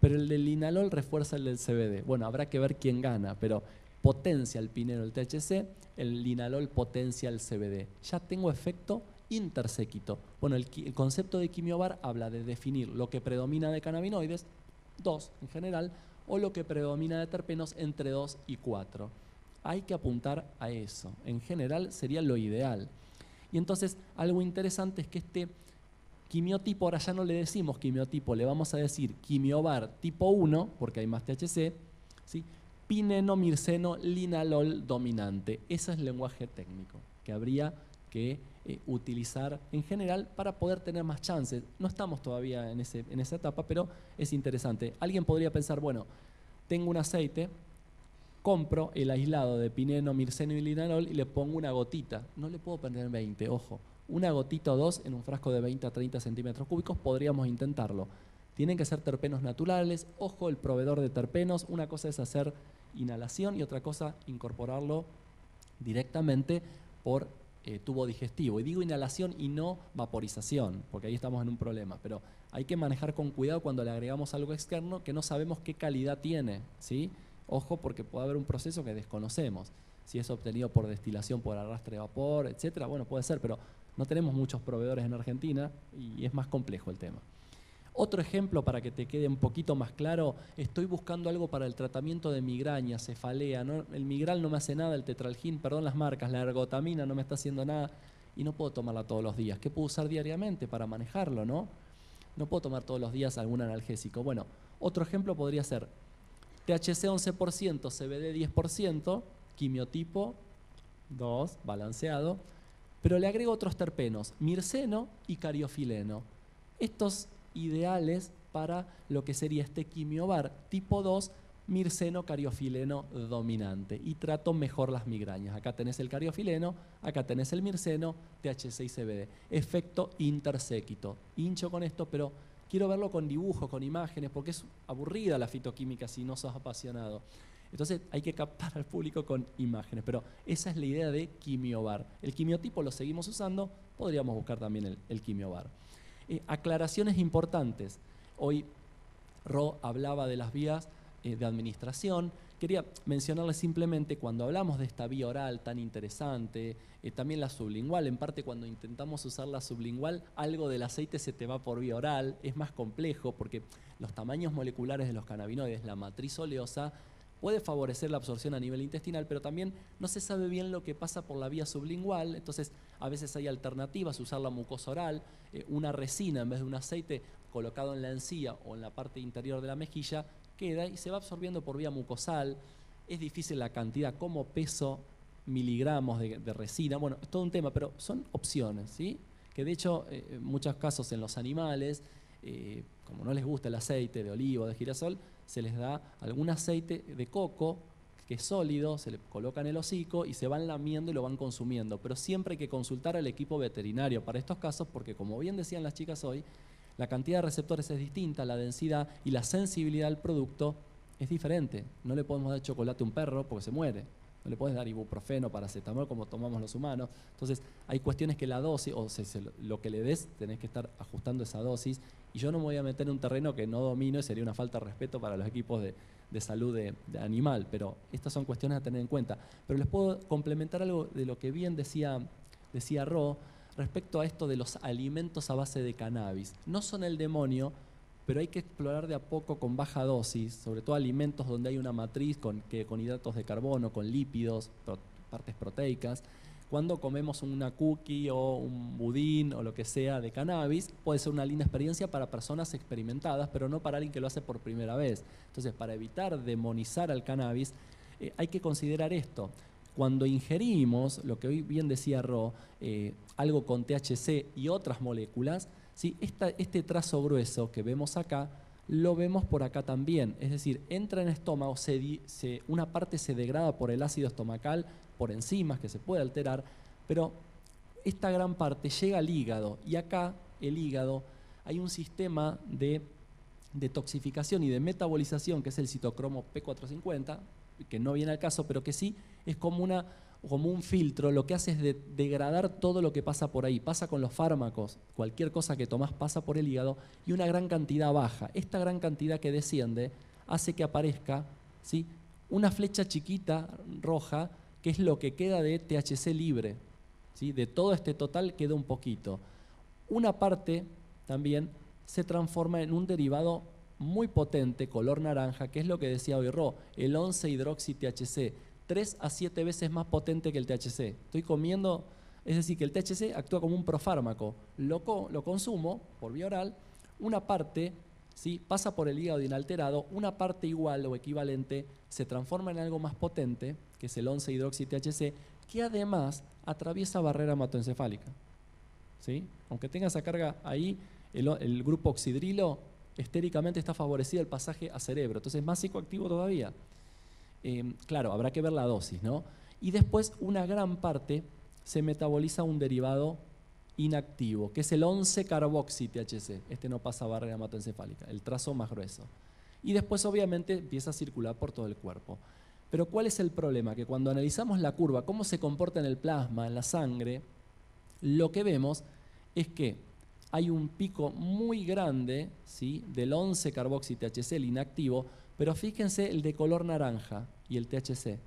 pero el del linalol refuerza el del CBD. Bueno, habrá que ver quién gana, pero potencia el pineno el THC, el linalol potencia el CBD. Ya tengo efecto intersequito. Bueno, el, concepto de quimiobar habla de definir lo que predomina de cannabinoides, dos en general, o lo que predomina de terpenos entre 2 y 4. Hay que apuntar a eso. En general sería lo ideal. Y entonces algo interesante es que este quimiotipo, ahora ya no le decimos quimiotipo, le vamos a decir quimiobar tipo 1, porque hay más THC, ¿sí? pineno, mirceno, linalol dominante. Ese es el lenguaje técnico que habría que eh, utilizar en general para poder tener más chances. No estamos todavía en, ese, en esa etapa, pero es interesante. Alguien podría pensar, bueno, tengo un aceite, compro el aislado de pineno, mirceno y linalol y le pongo una gotita. No le puedo poner 20, ojo. Una gotita o dos en un frasco de 20 a 30 centímetros cúbicos podríamos intentarlo. Tienen que ser terpenos naturales. Ojo, el proveedor de terpenos. Una cosa es hacer inhalación y otra cosa incorporarlo directamente por eh, tubo digestivo. Y digo inhalación y no vaporización, porque ahí estamos en un problema. Pero hay que manejar con cuidado cuando le agregamos algo externo que no sabemos qué calidad tiene. ¿sí? Ojo, porque puede haber un proceso que desconocemos. Si es obtenido por destilación, por arrastre de vapor, etcétera, bueno, puede ser, pero no tenemos muchos proveedores en Argentina y es más complejo el tema. Otro ejemplo para que te quede un poquito más claro, estoy buscando algo para el tratamiento de migraña, cefalea, el migral no me hace nada, el tetralgin, perdón las marcas, la ergotamina no me está haciendo nada y no puedo tomarla todos los días. ¿Qué puedo usar diariamente para manejarlo, no? No puedo tomar todos los días algún analgésico. Bueno, otro ejemplo podría ser THC 11%, CBD 10%, quimiotipo 2, balanceado, pero le agrego otros terpenos, mirceno y cariofileno. Estos ideales para lo que sería este quimiobar tipo 2 mirceno cariofileno dominante y trato mejor las migrañas. Acá tenés el cariofileno, acá tenés el mirceno, THC y CBD. Efecto interséquito. Hincho con esto, pero quiero verlo con dibujos, con imágenes, porque es aburrida la fitoquímica si no sos apasionado. Entonces hay que captar al público con imágenes, pero esa es la idea de quimiobar. El quimiotipo lo seguimos usando, podríamos buscar también el, el quimiobar. Eh, aclaraciones importantes. Hoy Ro hablaba de las vías eh, de administración. Quería mencionarles simplemente cuando hablamos de esta vía oral tan interesante, eh, también la sublingual, en parte cuando intentamos usar la sublingual, algo del aceite se te va por vía oral, es más complejo porque los tamaños moleculares de los cannabinoides, la matriz oleosa, puede favorecer la absorción a nivel intestinal, pero también no se sabe bien lo que pasa por la vía sublingual, entonces a veces hay alternativas, usar la mucosa oral, eh, una resina en vez de un aceite colocado en la encía o en la parte interior de la mejilla, queda y se va absorbiendo por vía mucosal. Es difícil la cantidad como peso miligramos de, resina, bueno, es todo un tema, pero son opciones, ¿sí? Que de hecho, eh, en muchos casos en los animales, eh, como no les gusta el aceite de olivo, de girasol, se les da algún aceite de coco que es sólido, se le coloca en el hocico y se van lamiendo y lo van consumiendo. Pero siempre hay que consultar al equipo veterinario para estos casos porque, como bien decían las chicas hoy, la cantidad de receptores es distinta, la densidad y la sensibilidad al producto es diferente. No le podemos dar chocolate a un perro porque se muere. No le puedes dar ibuprofeno, paracetamol como tomamos los humanos. Entonces, hay cuestiones que la dosis, o lo que le des, tenés que estar ajustando esa dosis. Y yo no me voy a meter en un terreno que no domino y sería una falta de respeto para los equipos de, salud de, animal. Pero estas son cuestiones a tener en cuenta. Pero les puedo complementar algo de lo que bien decía, decía Ro respecto a esto de los alimentos a base de cannabis. No son el demonio, pero hay que explorar de a poco con baja dosis, sobre todo alimentos donde hay una matriz con, que, con hidratos de carbono, con lípidos, partes proteicas. Cuando comemos una cookie o un budín o lo que sea de cannabis, puede ser una linda experiencia para personas experimentadas, pero no para alguien que lo hace por primera vez. Entonces, para evitar demonizar al cannabis, eh, hay que considerar esto. Cuando ingerimos, lo que hoy bien decía Ro, eh, algo con THC y otras moléculas, ¿sí? este trazo grueso que vemos acá, lo vemos por acá también. Es decir, entra en estómago, una parte se degrada por el ácido estomacal, por enzimas que se puede alterar, pero esta gran parte llega al hígado y acá el hígado hay un sistema de detoxificación y de metabolización que es el citocromo P450, que no viene al caso, pero que sí es como, una, como un filtro, lo que hace es degradar todo lo que pasa por ahí. Pasa con los fármacos, cualquier cosa que tomas pasa por el hígado y una gran cantidad baja. Esta gran cantidad que desciende hace que aparezca ¿sí? una flecha chiquita roja, que es lo que queda de THC libre. ¿sí? De todo este total queda un poquito. Una parte también se transforma en un derivado muy potente, color naranja, que es lo que decía hoy Ro, el 11-hidroxi-THC, 3 a 7 veces más potente que el THC. Estoy comiendo, es decir, que el THC actúa como un profármaco. Lo, lo consumo por vía oral, una parte ¿sí? pasa por el hígado inalterado, una parte igual o equivalente se transforma en algo más potente, que es el 11-hidroxi-THC, que además atraviesa barrera hematoencefálica. ¿sí? Aunque tenga esa carga ahí, el, el grupo oxidrilo estéricamente está favorecido el pasaje a cerebro, entonces es más psicoactivo todavía. Em, claro, habrá que ver la dosis, ¿no? Y después una gran parte se metaboliza un derivado inactivo, que es el 11-carboxi-THC. Este no pasa barrera hematoencefálica, el trazo más grueso. Y después obviamente empieza a circular por todo el cuerpo. Pero ¿cuál es el problema? Que cuando analizamos la curva, cómo se comporta en el plasma, en la sangre, lo que vemos es que hay un pico muy grande ¿sí? del 11 carboxy THC, el inactivo, pero fíjense el de color naranja y el THC.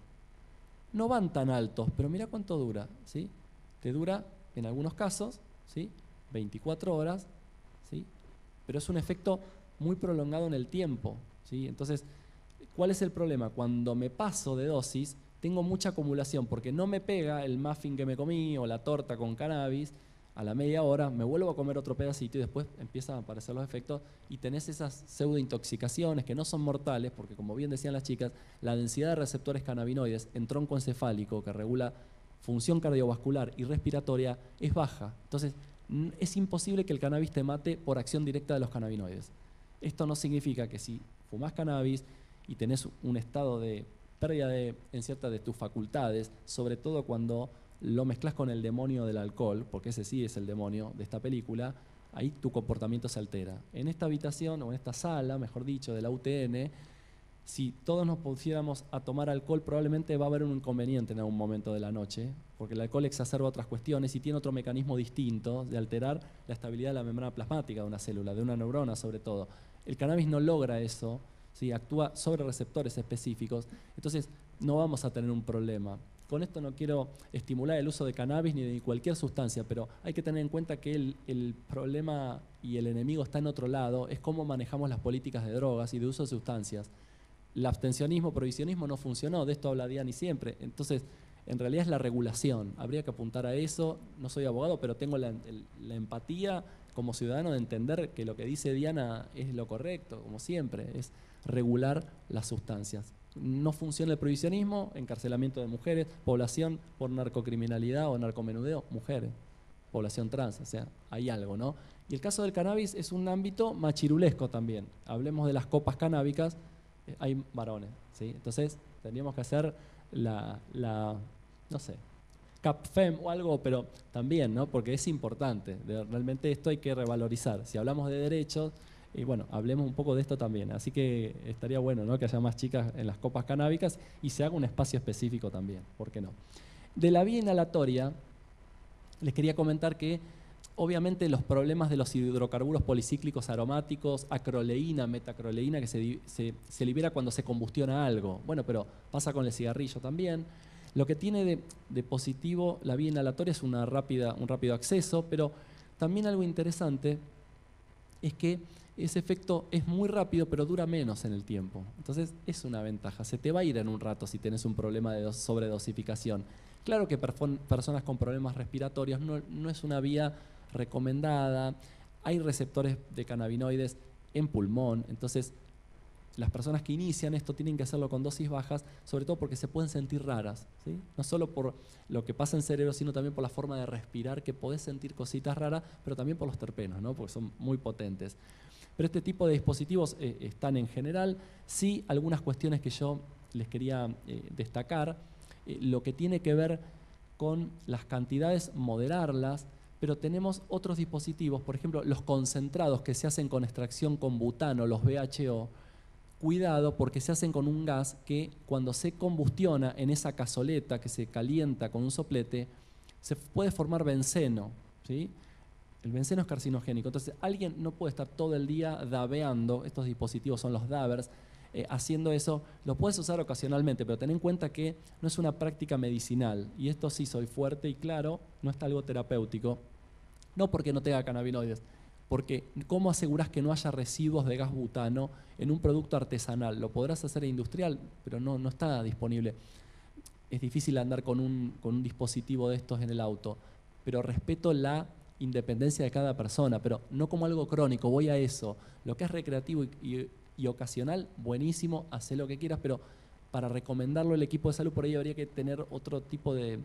No van tan altos, pero mira cuánto dura. ¿sí? Te dura, en algunos casos, ¿sí? 24 horas, ¿sí? pero es un efecto muy prolongado en el tiempo. ¿sí? Entonces, ¿cuál es el problema? Cuando me paso de dosis, tengo mucha acumulación porque no me pega el muffin que me comí o la torta con cannabis, a la media hora me vuelvo a comer otro pedacito y después empiezan a aparecer los efectos y tenés esas pseudointoxicaciones que no son mortales, porque como bien decían las chicas, la densidad de receptores cannabinoides en tronco encefálico que regula función cardiovascular y respiratoria es baja. Entonces, es imposible que el cannabis te mate por acción directa de los cannabinoides. Esto no significa que si fumás cannabis y tenés un estado de pérdida de, en cierta de tus facultades, sobre todo cuando lo mezclas con el demonio del alcohol, porque ese sí es el demonio de esta película, ahí tu comportamiento se altera. En esta habitación, o en esta sala, mejor dicho, de la UTN, si todos nos pusiéramos a tomar alcohol, probablemente va a haber un inconveniente en algún momento de la noche, porque el alcohol exacerba otras cuestiones y tiene otro mecanismo distinto de alterar la estabilidad de la membrana plasmática de una célula, de una neurona sobre todo. El cannabis no logra eso, ¿sí? actúa sobre receptores específicos, entonces no vamos a tener un problema. Con esto no quiero estimular el uso de cannabis ni de cualquier sustancia, pero hay que tener en cuenta que el, problema y el enemigo está en otro lado, es cómo manejamos las políticas de drogas y de uso de sustancias. El abstencionismo, prohibicionismo no funcionó, de esto habla Diana y siempre. Entonces, en realidad es la regulación. Habría que apuntar a eso. No soy abogado, pero tengo la, empatía como ciudadano de entender que lo que dice Diana es lo correcto, como siempre, es regular las sustancias no funciona el prohibicionismo, encarcelamiento de mujeres, población por narcocriminalidad o narcomenudeo, mujeres, población trans, o sea, hay algo, ¿no? Y el caso del cannabis es un ámbito machirulesco también. Hablemos de las copas canábicas, eh, hay varones, ¿sí? Entonces, tendríamos que hacer la, la no sé, CAPFEM o algo, pero también, ¿no? Porque es importante, realmente esto hay que revalorizar. Si hablamos de derechos, y bueno, hablemos un poco de esto también. Así que estaría bueno ¿no? que haya más chicas en las copas canábicas y se haga un espacio específico también, ¿por qué no? De la vía inhalatoria, les quería comentar que obviamente los problemas de los hidrocarburos policíclicos aromáticos, acroleína, metacroleína, que se, libera cuando se combustiona algo. Bueno, pero pasa con el cigarrillo también. Lo que tiene de, de positivo la vía inhalatoria es una rápida, un rápido acceso, pero también algo interesante es que ese efecto es muy rápido, pero dura menos en el tiempo. Entonces es una ventaja. Se te va a ir en un rato si tienes un problema de sobredosificación. Claro que personas con problemas respiratorios no, es una vía recomendada. Hay receptores de cannabinoides en pulmón, entonces las personas que inician esto tienen que hacerlo con dosis bajas, sobre todo porque se pueden sentir raras, no solo por lo que pasa en cerebro, sino también por la forma de respirar, que podés sentir cositas raras, pero también por los terpenos, ¿no? porque son muy potentes. Pero este tipo de dispositivos eh, están en general. Sí, algunas cuestiones que yo les quería eh, destacar, eh, lo que tiene que ver con las cantidades, moderarlas, pero tenemos otros dispositivos, por ejemplo, los concentrados que se hacen con extracción con butano, los BHO, cuidado porque se hacen con un gas que cuando se combustiona en esa cazoleta que se calienta con un soplete, se puede formar benceno. ¿sí? El benceno es carcinogénico. Entonces, alguien no puede estar todo el día dabeando, estos dispositivos son los davers, eh, haciendo eso. Lo puedes usar ocasionalmente, pero ten en cuenta que no es una práctica medicinal. Y esto sí, soy fuerte y claro, no está algo terapéutico. No porque no tenga cannabinoides, porque ¿cómo aseguras que no haya residuos de gas butano en un producto artesanal? Lo podrás hacer industrial, pero no, no está disponible. Es difícil andar con un, con un dispositivo de estos en el auto, pero respeto la independencia de cada persona, pero no como algo crónico, voy a eso. Lo que es recreativo y, ocasional, buenísimo, haz lo que quieras, pero para recomendarlo al equipo de salud por ahí habría que tener otro tipo de,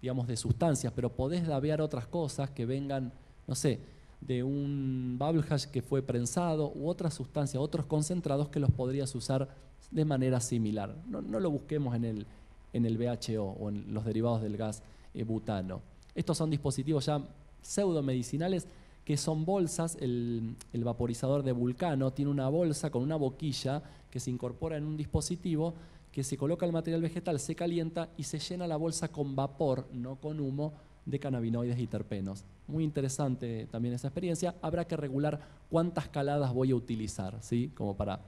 digamos, de sustancias, pero podés dabear otras cosas que vengan, no sé, de un bubble hash que fue prensado u otras sustancias, otros concentrados que los podrías usar de manera similar. No, lo busquemos en el, en el BHO o en los derivados del gas eh, butano. Estos son dispositivos ya pseudomedicinales que son bolsas, el, vaporizador de Vulcano tiene una bolsa con una boquilla que se incorpora en un dispositivo que se coloca el material vegetal, se calienta y se llena la bolsa con vapor, no con humo, de cannabinoides y terpenos. Muy interesante también esa experiencia. Habrá que regular cuántas caladas voy a utilizar, ¿sí? Como para,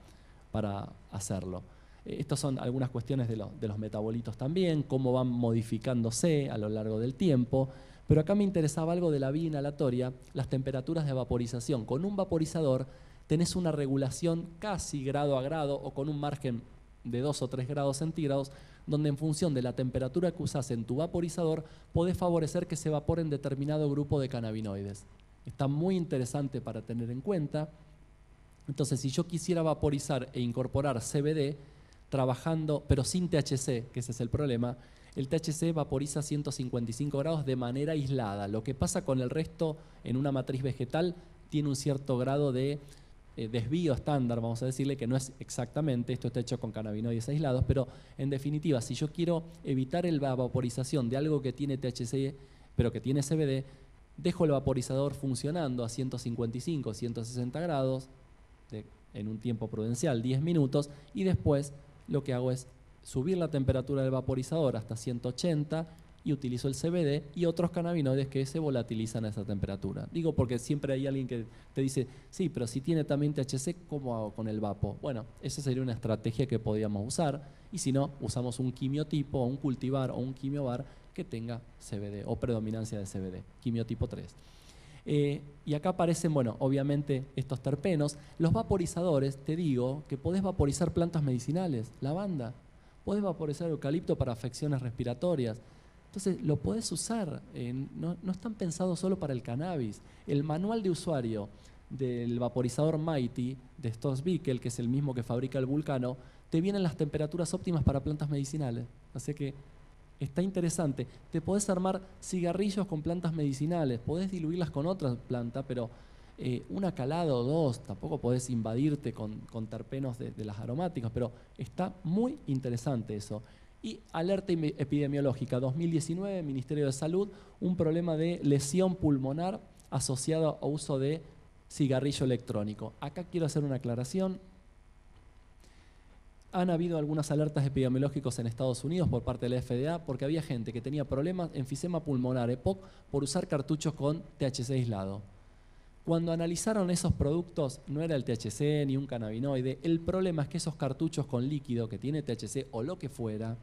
para hacerlo. Eh, Estas son algunas cuestiones de, los metabolitos también, cómo van modificándose a lo largo del tiempo. Pero acá me interesaba algo de la vía inhalatoria, las temperaturas de vaporización. Con un vaporizador tenés una regulación casi grado a grado o con un margen de 2 o 3 grados centígrados, donde en función de la temperatura que usas en tu vaporizador, podés favorecer que se evaporen determinado grupo de cannabinoides. Está muy interesante para tener en cuenta. Entonces, si yo quisiera vaporizar e incorporar CBD, trabajando, pero sin THC, que ese es el problema, el THC vaporiza 155 grados de manera aislada. Lo que pasa con el resto en una matriz vegetal tiene un cierto grado de eh, desvío estándar, vamos a decirle que no es exactamente, esto está hecho con cannabinoides aislados, pero en definitiva, si yo quiero evitar la vaporización de algo que tiene THC, pero que tiene CBD, dejo el vaporizador funcionando a 155, 160 grados en un tiempo prudencial, 10 minutos, y después lo que hago es subir la temperatura del vaporizador hasta 180 y utilizo el CBD y otros cannabinoides que se volatilizan a esa temperatura. Digo porque siempre hay alguien que te dice, sí, pero si tiene también THC, ¿cómo hago con el vapo? Bueno, esa sería una estrategia que podríamos usar y si no, usamos un quimiotipo o un cultivar o un quimiobar que tenga CBD o predominancia de CBD, quimiotipo 3. Eh, y acá aparecen, bueno, obviamente estos terpenos. Los vaporizadores, te digo que podés vaporizar plantas medicinales, lavanda, podés vaporizar eucalipto para afecciones respiratorias, entonces, lo puedes usar, no, están pensados solo para el cannabis. El manual de usuario del vaporizador Mighty de Stoss Bickel, que es el mismo que fabrica el Vulcano, te vienen las temperaturas óptimas para plantas medicinales. Así que está interesante. Te podés armar cigarrillos con plantas medicinales, podés diluirlas con otra planta, pero eh, una calada o dos, tampoco podés invadirte con, terpenos de, de las aromáticas, pero está muy interesante eso. Y alerta epidemiológica 2019, Ministerio de Salud, un problema de lesión pulmonar asociado a uso de cigarrillo electrónico. Acá quiero hacer una aclaración. Han habido algunas alertas epidemiológicas en Estados Unidos por parte de la FDA porque había gente que tenía problemas, enfisema pulmonar, EPOC, por usar cartuchos con THC aislado. Cuando analizaron esos productos, no era el THC ni un cannabinoide. El problema es que esos cartuchos con líquido que tiene THC o lo que fuera,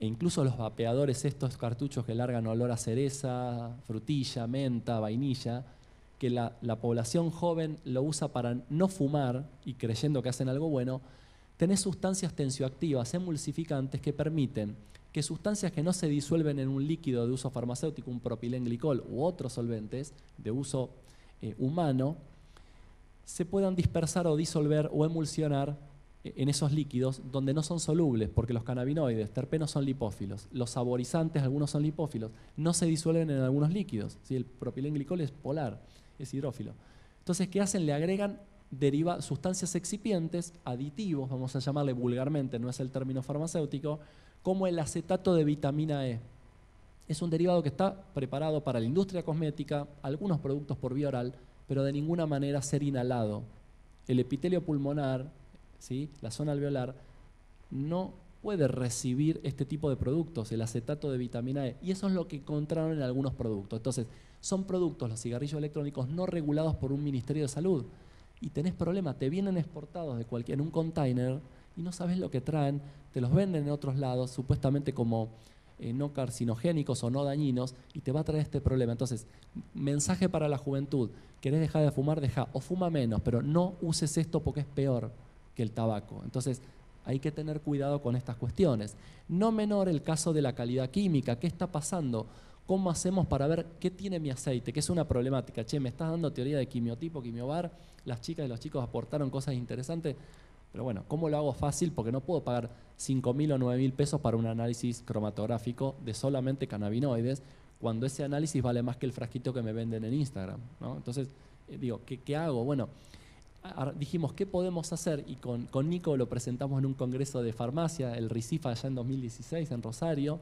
e incluso los vapeadores, estos cartuchos que largan olor a cereza, frutilla, menta, vainilla, que la, población joven lo usa para no fumar y creyendo que hacen algo bueno, tenés sustancias tensioactivas, emulsificantes, que permiten que sustancias que no se disuelven en un líquido de uso farmacéutico, un propilenglicol u otros solventes de uso eh, humano, se puedan dispersar o disolver o emulsionar en esos líquidos donde no son solubles, porque los cannabinoides, terpenos son lipófilos, los saborizantes, algunos son lipófilos, no se disuelven en algunos líquidos. si El propilenglicol es polar, es hidrófilo. Entonces, ¿qué hacen? Le agregan deriva, sustancias excipientes, aditivos, vamos a llamarle vulgarmente, no es el término farmacéutico, como el acetato de vitamina E. Es un derivado que está preparado para la industria cosmética, algunos productos por vía oral, pero de ninguna manera ser inhalado. El epitelio pulmonar, la zona alveolar, no puede recibir este tipo de productos, el acetato de vitamina E. Y eso es lo que encontraron en algunos productos. Entonces, son productos, los cigarrillos electrónicos, no regulados por un Ministerio de Salud. Y tenés problemas, te vienen exportados de cualquier, un container y no sabes lo que traen, te los venden en otros lados, supuestamente como eh, no carcinogénicos o no dañinos, y te va a traer este problema. Entonces, mensaje para la juventud, querés dejar de fumar, deja, o fuma menos, pero no uses esto porque es peor que el tabaco. Entonces, hay que tener cuidado con estas cuestiones. No menor el caso de la calidad química. ¿Qué está pasando? ¿Cómo hacemos para ver qué tiene mi aceite? Que es una problemática. Che, me estás dando teoría de quimiotipo, quimiobar. Las chicas y los chicos aportaron cosas interesantes. Pero bueno, ¿cómo lo hago fácil? Porque no puedo pagar 5 mil o 9 mil pesos para un análisis cromatográfico de solamente cannabinoides, cuando ese análisis vale más que el frasquito que me venden en Instagram. Entonces, eh, digo, ¿qué, ¿qué hago? Bueno, dijimos, ¿qué podemos hacer? Y con, con, Nico lo presentamos en un congreso de farmacia, el RICIFA, allá en 2016, en Rosario,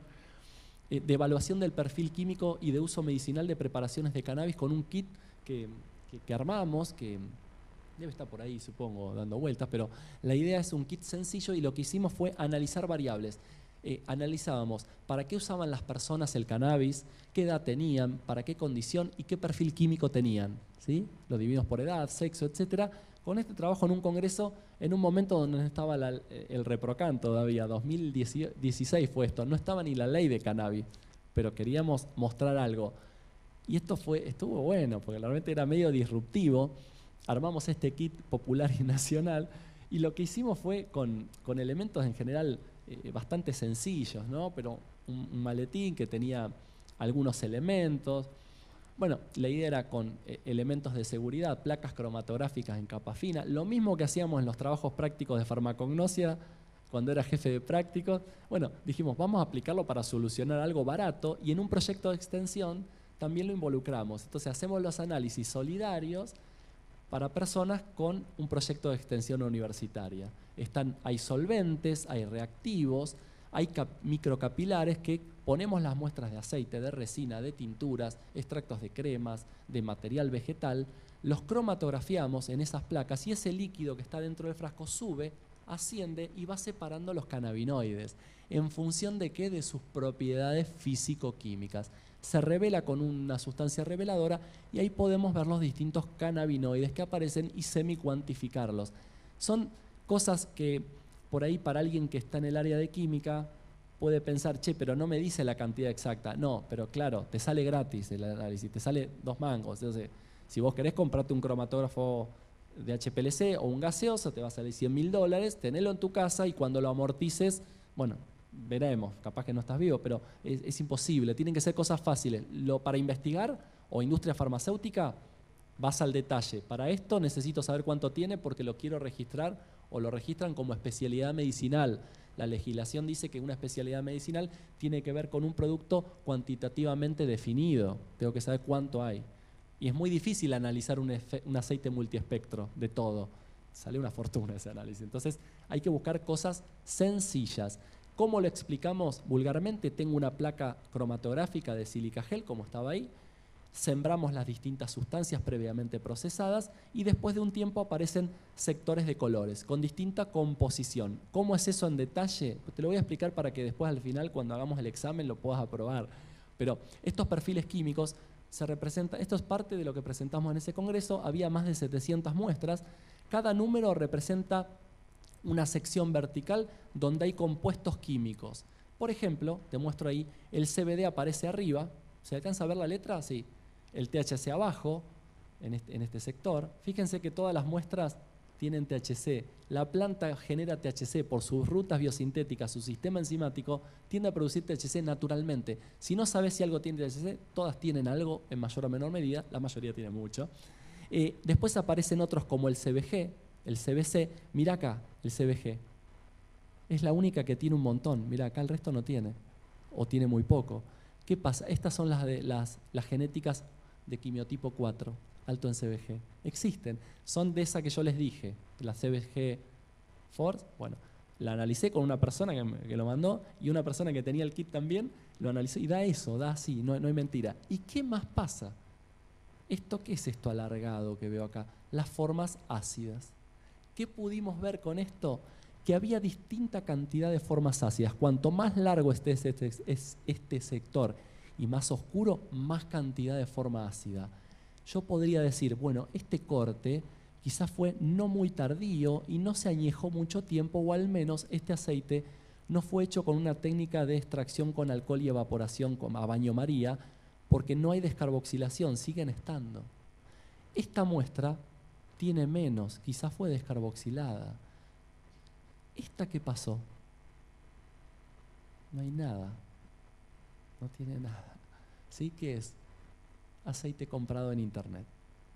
eh, de evaluación del perfil químico y de uso medicinal de preparaciones de cannabis con un kit que, armamos, que, debe estar por ahí, supongo, dando vueltas, pero la idea es un kit sencillo y lo que hicimos fue analizar variables. Eh, analizábamos para qué usaban las personas el cannabis, qué edad tenían, para qué condición y qué perfil químico tenían. ¿sí? Lo dividimos por edad, sexo, etc. Con este trabajo en un congreso, en un momento donde no estaba el ReproCan todavía, 2016 fue esto, no estaba ni la ley de cannabis, pero queríamos mostrar algo. Y esto fue, estuvo bueno, porque realmente era medio disruptivo. Armamos este kit popular y nacional y lo que hicimos fue con, con elementos en general eh, bastante sencillos, ¿no? Pero un, maletín que tenía algunos elementos. Bueno, la idea era con eh, elementos de seguridad, placas cromatográficas en capa fina, lo mismo que hacíamos en los trabajos prácticos de farmacognosia cuando era jefe de prácticos. Bueno, dijimos, vamos a aplicarlo para solucionar algo barato y en un proyecto de extensión también lo involucramos. Entonces hacemos los análisis solidarios para personas con un proyecto de extensión universitaria. Están, hay solventes, hay reactivos, hay microcapilares que ponemos las muestras de aceite, de resina, de tinturas, extractos de cremas, de material vegetal, los cromatografiamos en esas placas y ese líquido que está dentro del frasco sube, asciende y va separando los cannabinoides. ¿En función de qué? De sus propiedades físico-químicas se revela con una sustancia reveladora y ahí podemos ver los distintos cannabinoides que aparecen y semi-cuantificarlos. Son cosas que por ahí para alguien que está en el área de química puede pensar, che, pero no me dice la cantidad exacta. No, pero claro, te sale gratis el análisis, te sale dos mangos. Entonces, si vos querés comprarte un cromatógrafo de HPLC o un gaseoso, te va a salir 100 mil dólares, tenelo en tu casa y cuando lo amortices, bueno, veremos, capaz que no estás vivo, pero es, imposible, tienen que ser cosas fáciles. Lo, para investigar o industria farmacéutica, vas al detalle. Para esto necesito saber cuánto tiene porque lo quiero registrar o lo registran como especialidad medicinal. La legislación dice que una especialidad medicinal tiene que ver con un producto cuantitativamente definido. Tengo que saber cuánto hay. Y es muy difícil analizar un, un aceite multiespectro de todo. Sale una fortuna ese análisis. Entonces hay que buscar cosas sencillas. ¿Cómo lo explicamos vulgarmente? Tengo una placa cromatográfica de silica gel, como estaba ahí, sembramos las distintas sustancias previamente procesadas y después de un tiempo aparecen sectores de colores con distinta composición. ¿Cómo es eso en detalle? Te lo voy a explicar para que después al final cuando hagamos el examen lo puedas aprobar. Pero estos perfiles químicos se representan, esto es parte de lo que presentamos en ese congreso, había más de 700 muestras, cada número representa una sección vertical donde hay compuestos químicos. Por ejemplo, te muestro ahí, el CBD aparece arriba, ¿se alcanza a ver la letra? Sí. El THC abajo, en este, en este sector. Fíjense que todas las muestras tienen THC. La planta genera THC por sus rutas biosintéticas, su sistema enzimático tiende a producir THC naturalmente. Si no sabes si algo tiene THC, todas tienen algo en mayor o menor medida, la mayoría tiene mucho. Eh, después aparecen otros como el CBG, el CBC, mira acá, el CBG. Es la única que tiene un montón, mira acá el resto no tiene, o tiene muy poco. ¿Qué pasa? Estas son las, genéticas de quimiotipo 4, alto en CBG. Existen, son de esa que yo les dije, la CBG Force. Bueno, la analicé con una persona que, lo mandó y una persona que tenía el kit también, lo analizó y da eso, da así, no, no hay mentira. ¿Y qué más pasa? ¿Esto qué es esto alargado que veo acá? Las formas ácidas. ¿Qué pudimos ver con esto? Que había distinta cantidad de formas ácidas. Cuanto más largo esté este, sector y más oscuro, más cantidad de forma ácida. Yo podría decir, bueno, este corte quizás fue no muy tardío y no se añejó mucho tiempo, o al menos este aceite no fue hecho con una técnica de extracción con alcohol y evaporación a baño María, porque no hay descarboxilación, siguen estando. Esta muestra tiene menos, quizás fue descarboxilada. ¿Esta qué pasó? No hay nada. No tiene nada. ¿Sí? ¿Qué es? Aceite comprado en internet.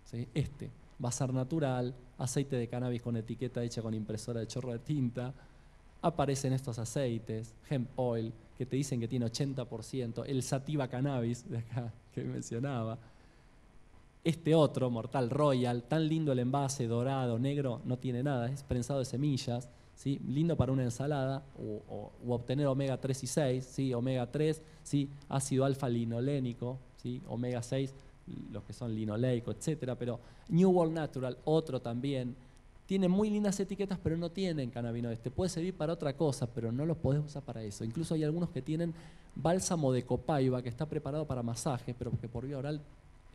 ¿Sí? Este, bazar natural, aceite de cannabis con etiqueta hecha con impresora de chorro de tinta. Aparecen estos aceites, hemp oil, que te dicen que tiene 80%, el sativa cannabis de acá [LAUGHS] que mencionaba este otro, Mortal Royal, tan lindo el envase, dorado, negro, no tiene nada, es prensado de semillas, ¿sí? lindo para una ensalada, o, obtener omega 3 y 6, ¿sí? omega 3, ¿sí? ácido alfa linolénico, ¿sí? omega 6, los que son linoleico, etcétera, pero New World Natural, otro también, tiene muy lindas etiquetas, pero no tienen cannabinoides. Te puede servir para otra cosa, pero no los podés usar para eso. Incluso hay algunos que tienen bálsamo de copaiba, que está preparado para masaje, pero que por vía oral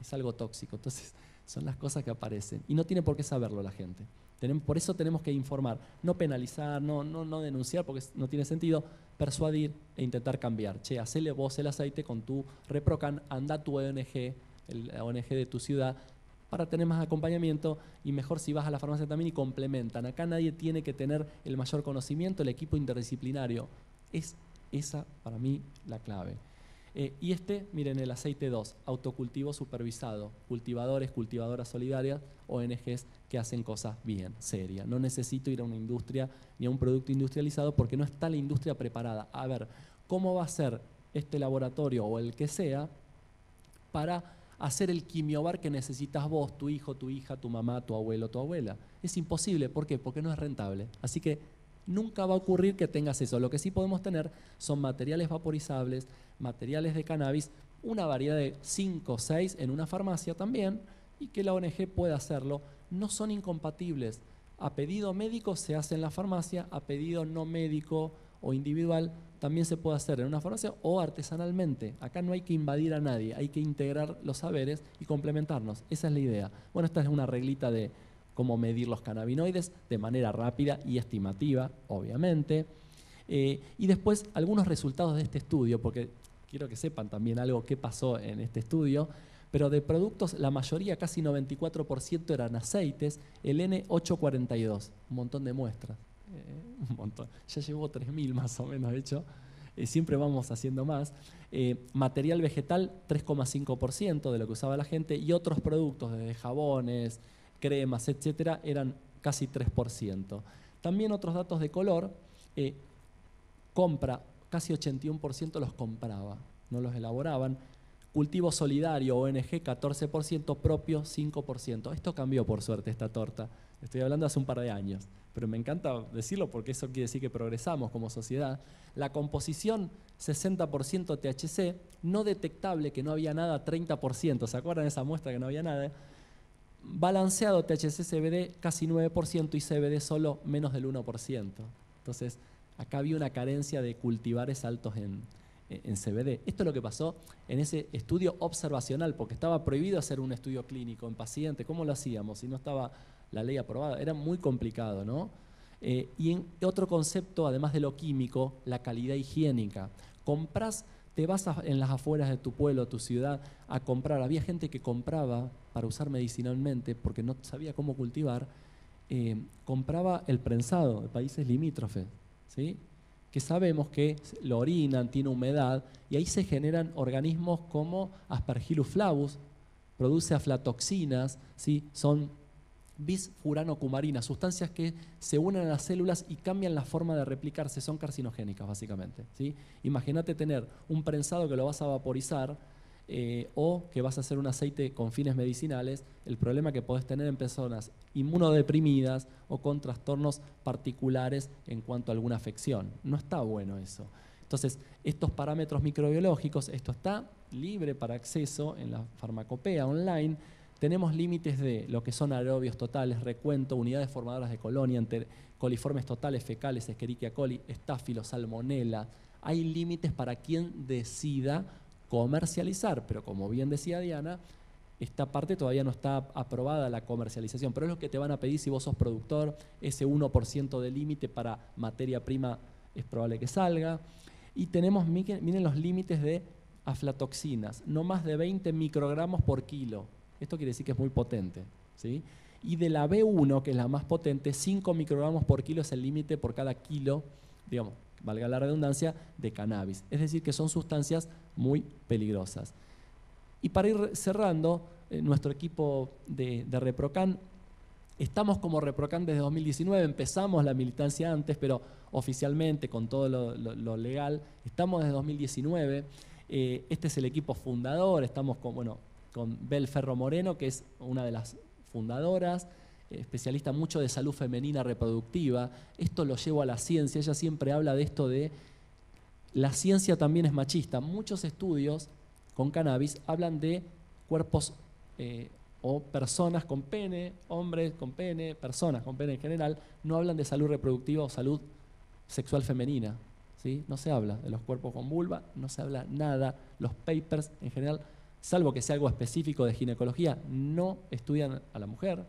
es algo tóxico. Entonces, [LAUGHS] son las cosas que aparecen. Y no tiene por qué saberlo la gente. Por eso tenemos que informar, no penalizar, no, no, no denunciar, porque no tiene sentido, persuadir e intentar cambiar. Che, hacele vos el aceite con tu ReproCan, anda a tu ONG, la ONG de tu ciudad, para tener más acompañamiento y mejor si vas a la farmacia también y complementan. Acá nadie tiene que tener el mayor conocimiento, el equipo interdisciplinario. Es esa para mí la clave. Eh, y este, miren, el aceite 2, autocultivo supervisado, cultivadores, cultivadoras solidarias, ONGs que hacen cosas bien, serias. No necesito ir a una industria ni a un producto industrializado porque no está la industria preparada. A ver, ¿cómo va a ser este laboratorio o el que sea para hacer el quimiobar que necesitas vos, tu hijo, tu hija, tu mamá, tu abuelo, tu abuela? Es imposible. ¿Por qué? Porque no es rentable. Así que nunca va a ocurrir que tengas eso. Lo que sí podemos tener son materiales vaporizables, materiales de cannabis, una variedad de 5 o 6 en una farmacia también, y que la ONG pueda hacerlo. No son incompatibles. A pedido médico se hace en la farmacia, a pedido no médico o individual también se puede hacer en una farmacia o artesanalmente. Acá no hay que invadir a nadie, hay que integrar los saberes y complementarnos. Esa es la idea. Bueno, esta es una reglita de, cómo medir los cannabinoides de manera rápida y estimativa, obviamente. Eh, y después algunos resultados de este estudio, porque quiero que sepan también algo que pasó en este estudio, pero de productos la mayoría, casi 94% eran aceites, el N842, un montón de muestras, eh, un montón, ya llevó 3.000 más o menos, de hecho, eh, siempre vamos haciendo más. material vegetal, 3,5% de lo que usaba la gente, y otros productos, desde jabones, cremas, etcétera, eran casi 3%. También otros datos de color, eh, compra, casi 81% los compraba, no los elaboraban. Cultivo solidario, ONG, 14%, propio, 5%. Esto cambió, por suerte, esta torta. Estoy hablando hace un par de años, pero me encanta decirlo porque eso quiere decir que progresamos como sociedad. La composición, 60% THC, no detectable, que no había nada, 30%. ¿Se acuerdan esa muestra que no había nada? Balanceado THC-CBD casi 9% y CBD solo menos del 1%. Entonces, acá había una carencia de cultivares altos en, en CBD. Esto es lo que pasó en ese estudio observacional, porque estaba prohibido hacer un estudio clínico en paciente. ¿Cómo lo hacíamos si no estaba la ley aprobada? Era muy complicado, ¿no? Eh, y en otro concepto, además de lo químico, la calidad higiénica. Compras te vas en las afueras de tu pueblo, tu ciudad, a comprar. Había gente que compraba para usar medicinalmente porque no sabía cómo cultivar, eh, compraba el prensado de países limítrofes, ¿sí? que sabemos que lo orinan, tiene humedad, y ahí se generan organismos como Aspergillus flavus, produce aflatoxinas, ¿sí? son bisfuranocumarina, sustancias que se unen a las células y cambian la forma de replicarse, son carcinogénicas básicamente. ¿sí? Imagínate tener un prensado que lo vas a vaporizar eh, o que vas a hacer un aceite con fines medicinales, el problema que podés tener en personas inmunodeprimidas o con trastornos particulares en cuanto a alguna afección. No está bueno eso. Entonces, estos parámetros microbiológicos, esto está libre para acceso en la farmacopea online, tenemos límites de lo que son aerobios totales, recuento, unidades formadoras de colonia, coliformes totales, fecales, Escherichia coli, estáfilo, salmonella. Hay límites para quien decida comercializar, pero como bien decía Diana, esta parte todavía no está aprobada la comercialización, pero es lo que te van a pedir si vos sos productor, ese 1% de límite para materia prima es probable que salga. Y tenemos, miren los límites de aflatoxinas, no más de 20 microgramos por kilo. Esto quiere decir que es muy potente. ¿sí? Y de la B1, que es la más potente, 5 microgramos por kilo es el límite por cada kilo, digamos, valga la redundancia, de cannabis. Es decir, que son sustancias muy peligrosas. Y para ir cerrando, eh, nuestro equipo de, Reprocan, estamos como Reprocan desde 2019, empezamos la militancia antes, pero oficialmente, con todo lo, legal, estamos desde 2019. Eh, este es el equipo fundador, estamos con, bueno, con Bel Ferro Moreno, que es una de las fundadoras, eh, especialista mucho de salud femenina reproductiva. Esto lo llevo a la ciencia, ella siempre habla de esto de la ciencia también es machista. Muchos estudios con cannabis hablan de cuerpos eh, o personas con pene, hombres con pene, personas con pene en general, no hablan de salud reproductiva o salud sexual femenina. ¿sí? No se habla de los cuerpos con vulva, no se habla nada. Los papers en general, salvo que sea algo específico de ginecología, no estudian a la mujer.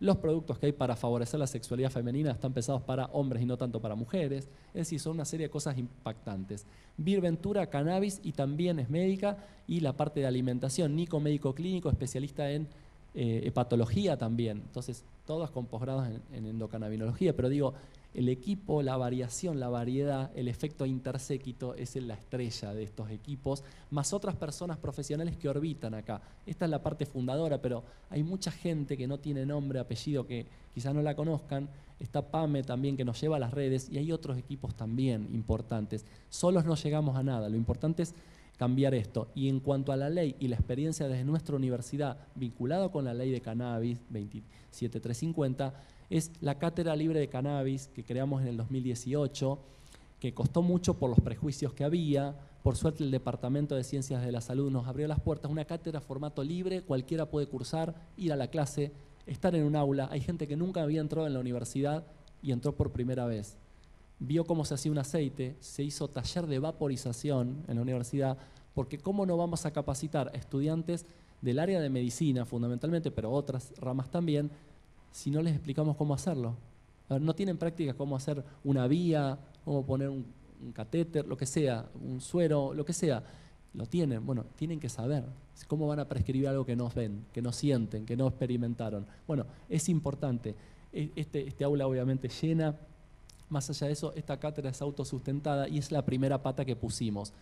Los productos que hay para favorecer la sexualidad femenina están pensados para hombres y no tanto para mujeres. Es decir, son una serie de cosas impactantes. Virventura, cannabis y también es médica y la parte de alimentación. Nico, médico clínico, especialista en eh, hepatología también. Entonces, todas con posgrados en, en endocannabinología. Pero digo, el equipo, la variación, la variedad, el efecto interséquito es la estrella de estos equipos, más otras personas profesionales que orbitan acá. Esta es la parte fundadora, pero hay mucha gente que no tiene nombre, apellido, que quizás no la conozcan. Está PAME también que nos lleva a las redes y hay otros equipos también importantes. Solos no llegamos a nada, lo importante es cambiar esto. Y en cuanto a la ley y la experiencia desde nuestra universidad vinculado con la ley de cannabis 27350, es la Cátedra Libre de Cannabis que creamos en el 2018, que costó mucho por los prejuicios que había. Por suerte el Departamento de Ciencias de la Salud nos abrió las puertas. Una cátedra formato libre, cualquiera puede cursar, ir a la clase, estar en un aula. Hay gente que nunca había entrado en la universidad y entró por primera vez. Vio cómo se hacía un aceite, se hizo taller de vaporización en la universidad, porque ¿cómo no vamos a capacitar a estudiantes del área de medicina fundamentalmente, pero otras ramas también, si no les explicamos cómo hacerlo. no tienen práctica cómo hacer una vía, cómo poner un, catéter, lo que sea, un suero, lo que sea. Lo tienen, bueno, tienen que saber cómo van a prescribir algo que no ven, que no sienten, que no experimentaron. Bueno, es importante. E, este, este aula obviamente llena. Más allá de eso, esta cátedra es autosustentada y es la primera pata que pusimos.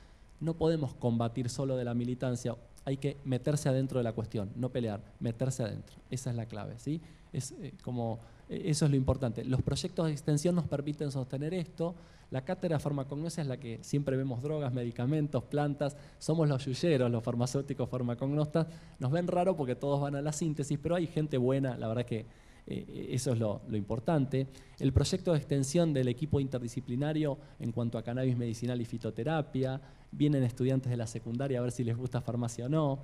No podemos combatir solo de la militancia, hay que meterse adentro de la cuestión, no pelear, meterse adentro. Esa es la clave, ¿sí? Es, eh, como, eh, eso es lo importante. Los proyectos de extensión nos permiten sostener esto. La cátedra farmacognosia es la que siempre vemos drogas, medicamentos, plantas. Somos los yuyeros, los farmacéuticos farmacognostas. Nos ven raro porque todos van a la síntesis, pero hay gente buena, la verdad que eh, eso es lo, lo, importante. El proyecto de extensión del equipo interdisciplinario en cuanto a cannabis medicinal y fitoterapia. Vienen estudiantes de la secundaria a ver si les gusta farmacia o no.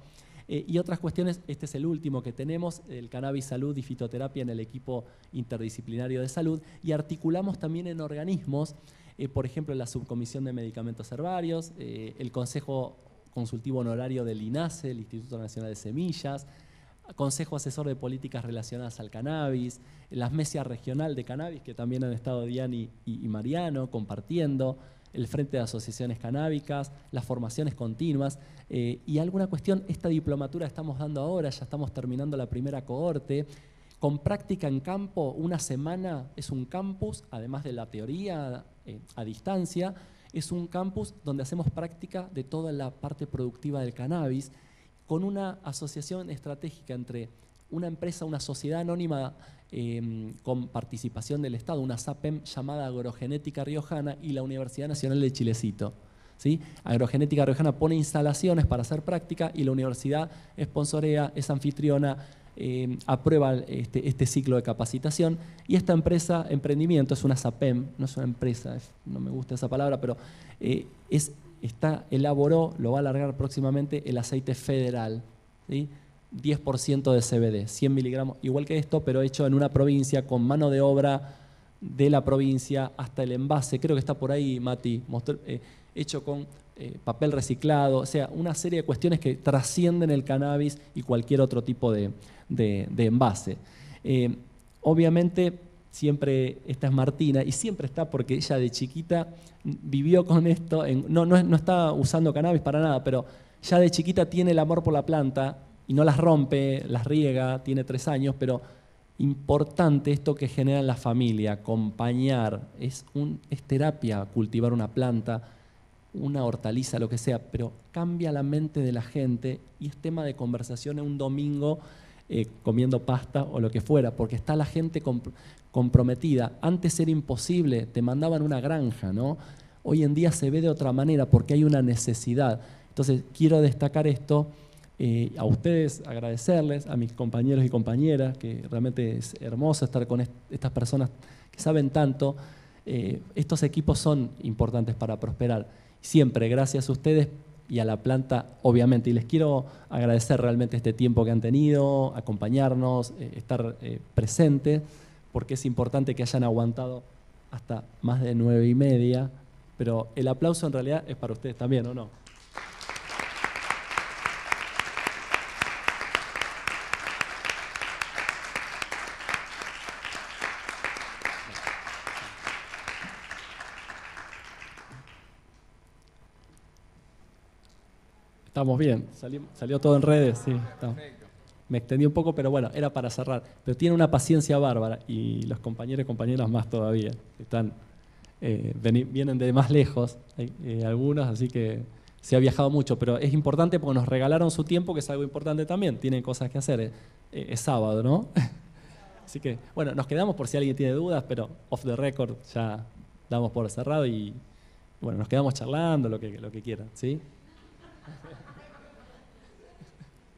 Eh, y otras cuestiones, este es el último que tenemos, el cannabis salud y fitoterapia en el equipo interdisciplinario de salud, y articulamos también en organismos, eh, por ejemplo, la Subcomisión de Medicamentos Herbarios, eh, el Consejo Consultivo Honorario del INASE, el Instituto Nacional de Semillas, Consejo Asesor de Políticas Relacionadas al Cannabis, las mesas regional de cannabis, que también han estado Diani y Mariano compartiendo, el Frente de Asociaciones Canábicas, las formaciones continuas eh, y alguna cuestión, esta diplomatura estamos dando ahora, ya estamos terminando la primera cohorte, con práctica en campo, una semana es un campus, además de la teoría eh, a distancia, es un campus donde hacemos práctica de toda la parte productiva del cannabis, con una asociación estratégica entre una empresa, una sociedad anónima Em, con participación del Estado, una SAPEM llamada Agrogenética Riojana y la Universidad Nacional de Chilecito. ¿sí? Agrogenética Riojana pone instalaciones para hacer práctica y la universidad sponsorea, es anfitriona, em, aprueba este, este, ciclo de capacitación y esta empresa, emprendimiento, es una SAPEM, no es una empresa, no me gusta esa palabra, pero eh, es, está, elaboró, lo va a alargar próximamente, el aceite federal. ¿sí? 10% de CBD, 100 miligramos, igual que esto, pero hecho en una provincia con mano de obra de la provincia hasta el envase, creo que está por ahí, Mati, eh, hecho con eh, papel reciclado, o sea, una serie de cuestiones que trascienden el cannabis y cualquier otro tipo de, envase. Eh, obviamente, siempre esta es Martina y siempre está porque ella de chiquita vivió con esto, no, no, no está usando cannabis para nada, pero ya de chiquita tiene el amor por la planta y no las rompe, las riega, tiene tres años, pero importante esto que genera en la familia, acompañar, es, un, terapia cultivar una planta, una hortaliza, lo que sea, pero cambia la mente de la gente y es tema de conversación en un domingo eh, comiendo pasta o lo que fuera, porque está la gente comprometida. Antes era imposible, te mandaban una granja, ¿no? Hoy en día se ve de otra manera porque hay una necesidad. Entonces, quiero destacar esto eh, a ustedes agradecerles, a mis compañeros y compañeras, que realmente es hermoso estar con estas personas que saben tanto. Eh, estos equipos son importantes para prosperar. Siempre, gracias a ustedes, y a la planta, obviamente. Y les quiero agradecer realmente este tiempo que han tenido, acompañarnos, eh, estar eh, presentes, porque es importante que hayan aguantado hasta más de nueve y media, pero el aplauso en realidad es para ustedes también, ¿o no? Estamos bien, salió, todo en redes, sí. Me extendí un poco, pero bueno, era para cerrar. Pero tiene una paciencia bárbara y los compañeros y compañeras más todavía. Están, eh, vienen de más lejos, eh, algunos, así que se ha viajado mucho, pero es importante porque nos regalaron su tiempo, que es algo importante también. Tienen cosas que hacer. Eh, es sábado, ¿no? [LAUGHS] así que, bueno, nos quedamos por si alguien tiene dudas, pero off the record ya damos por cerrado y, bueno, nos quedamos charlando, lo que, lo que quieran, ¿sí?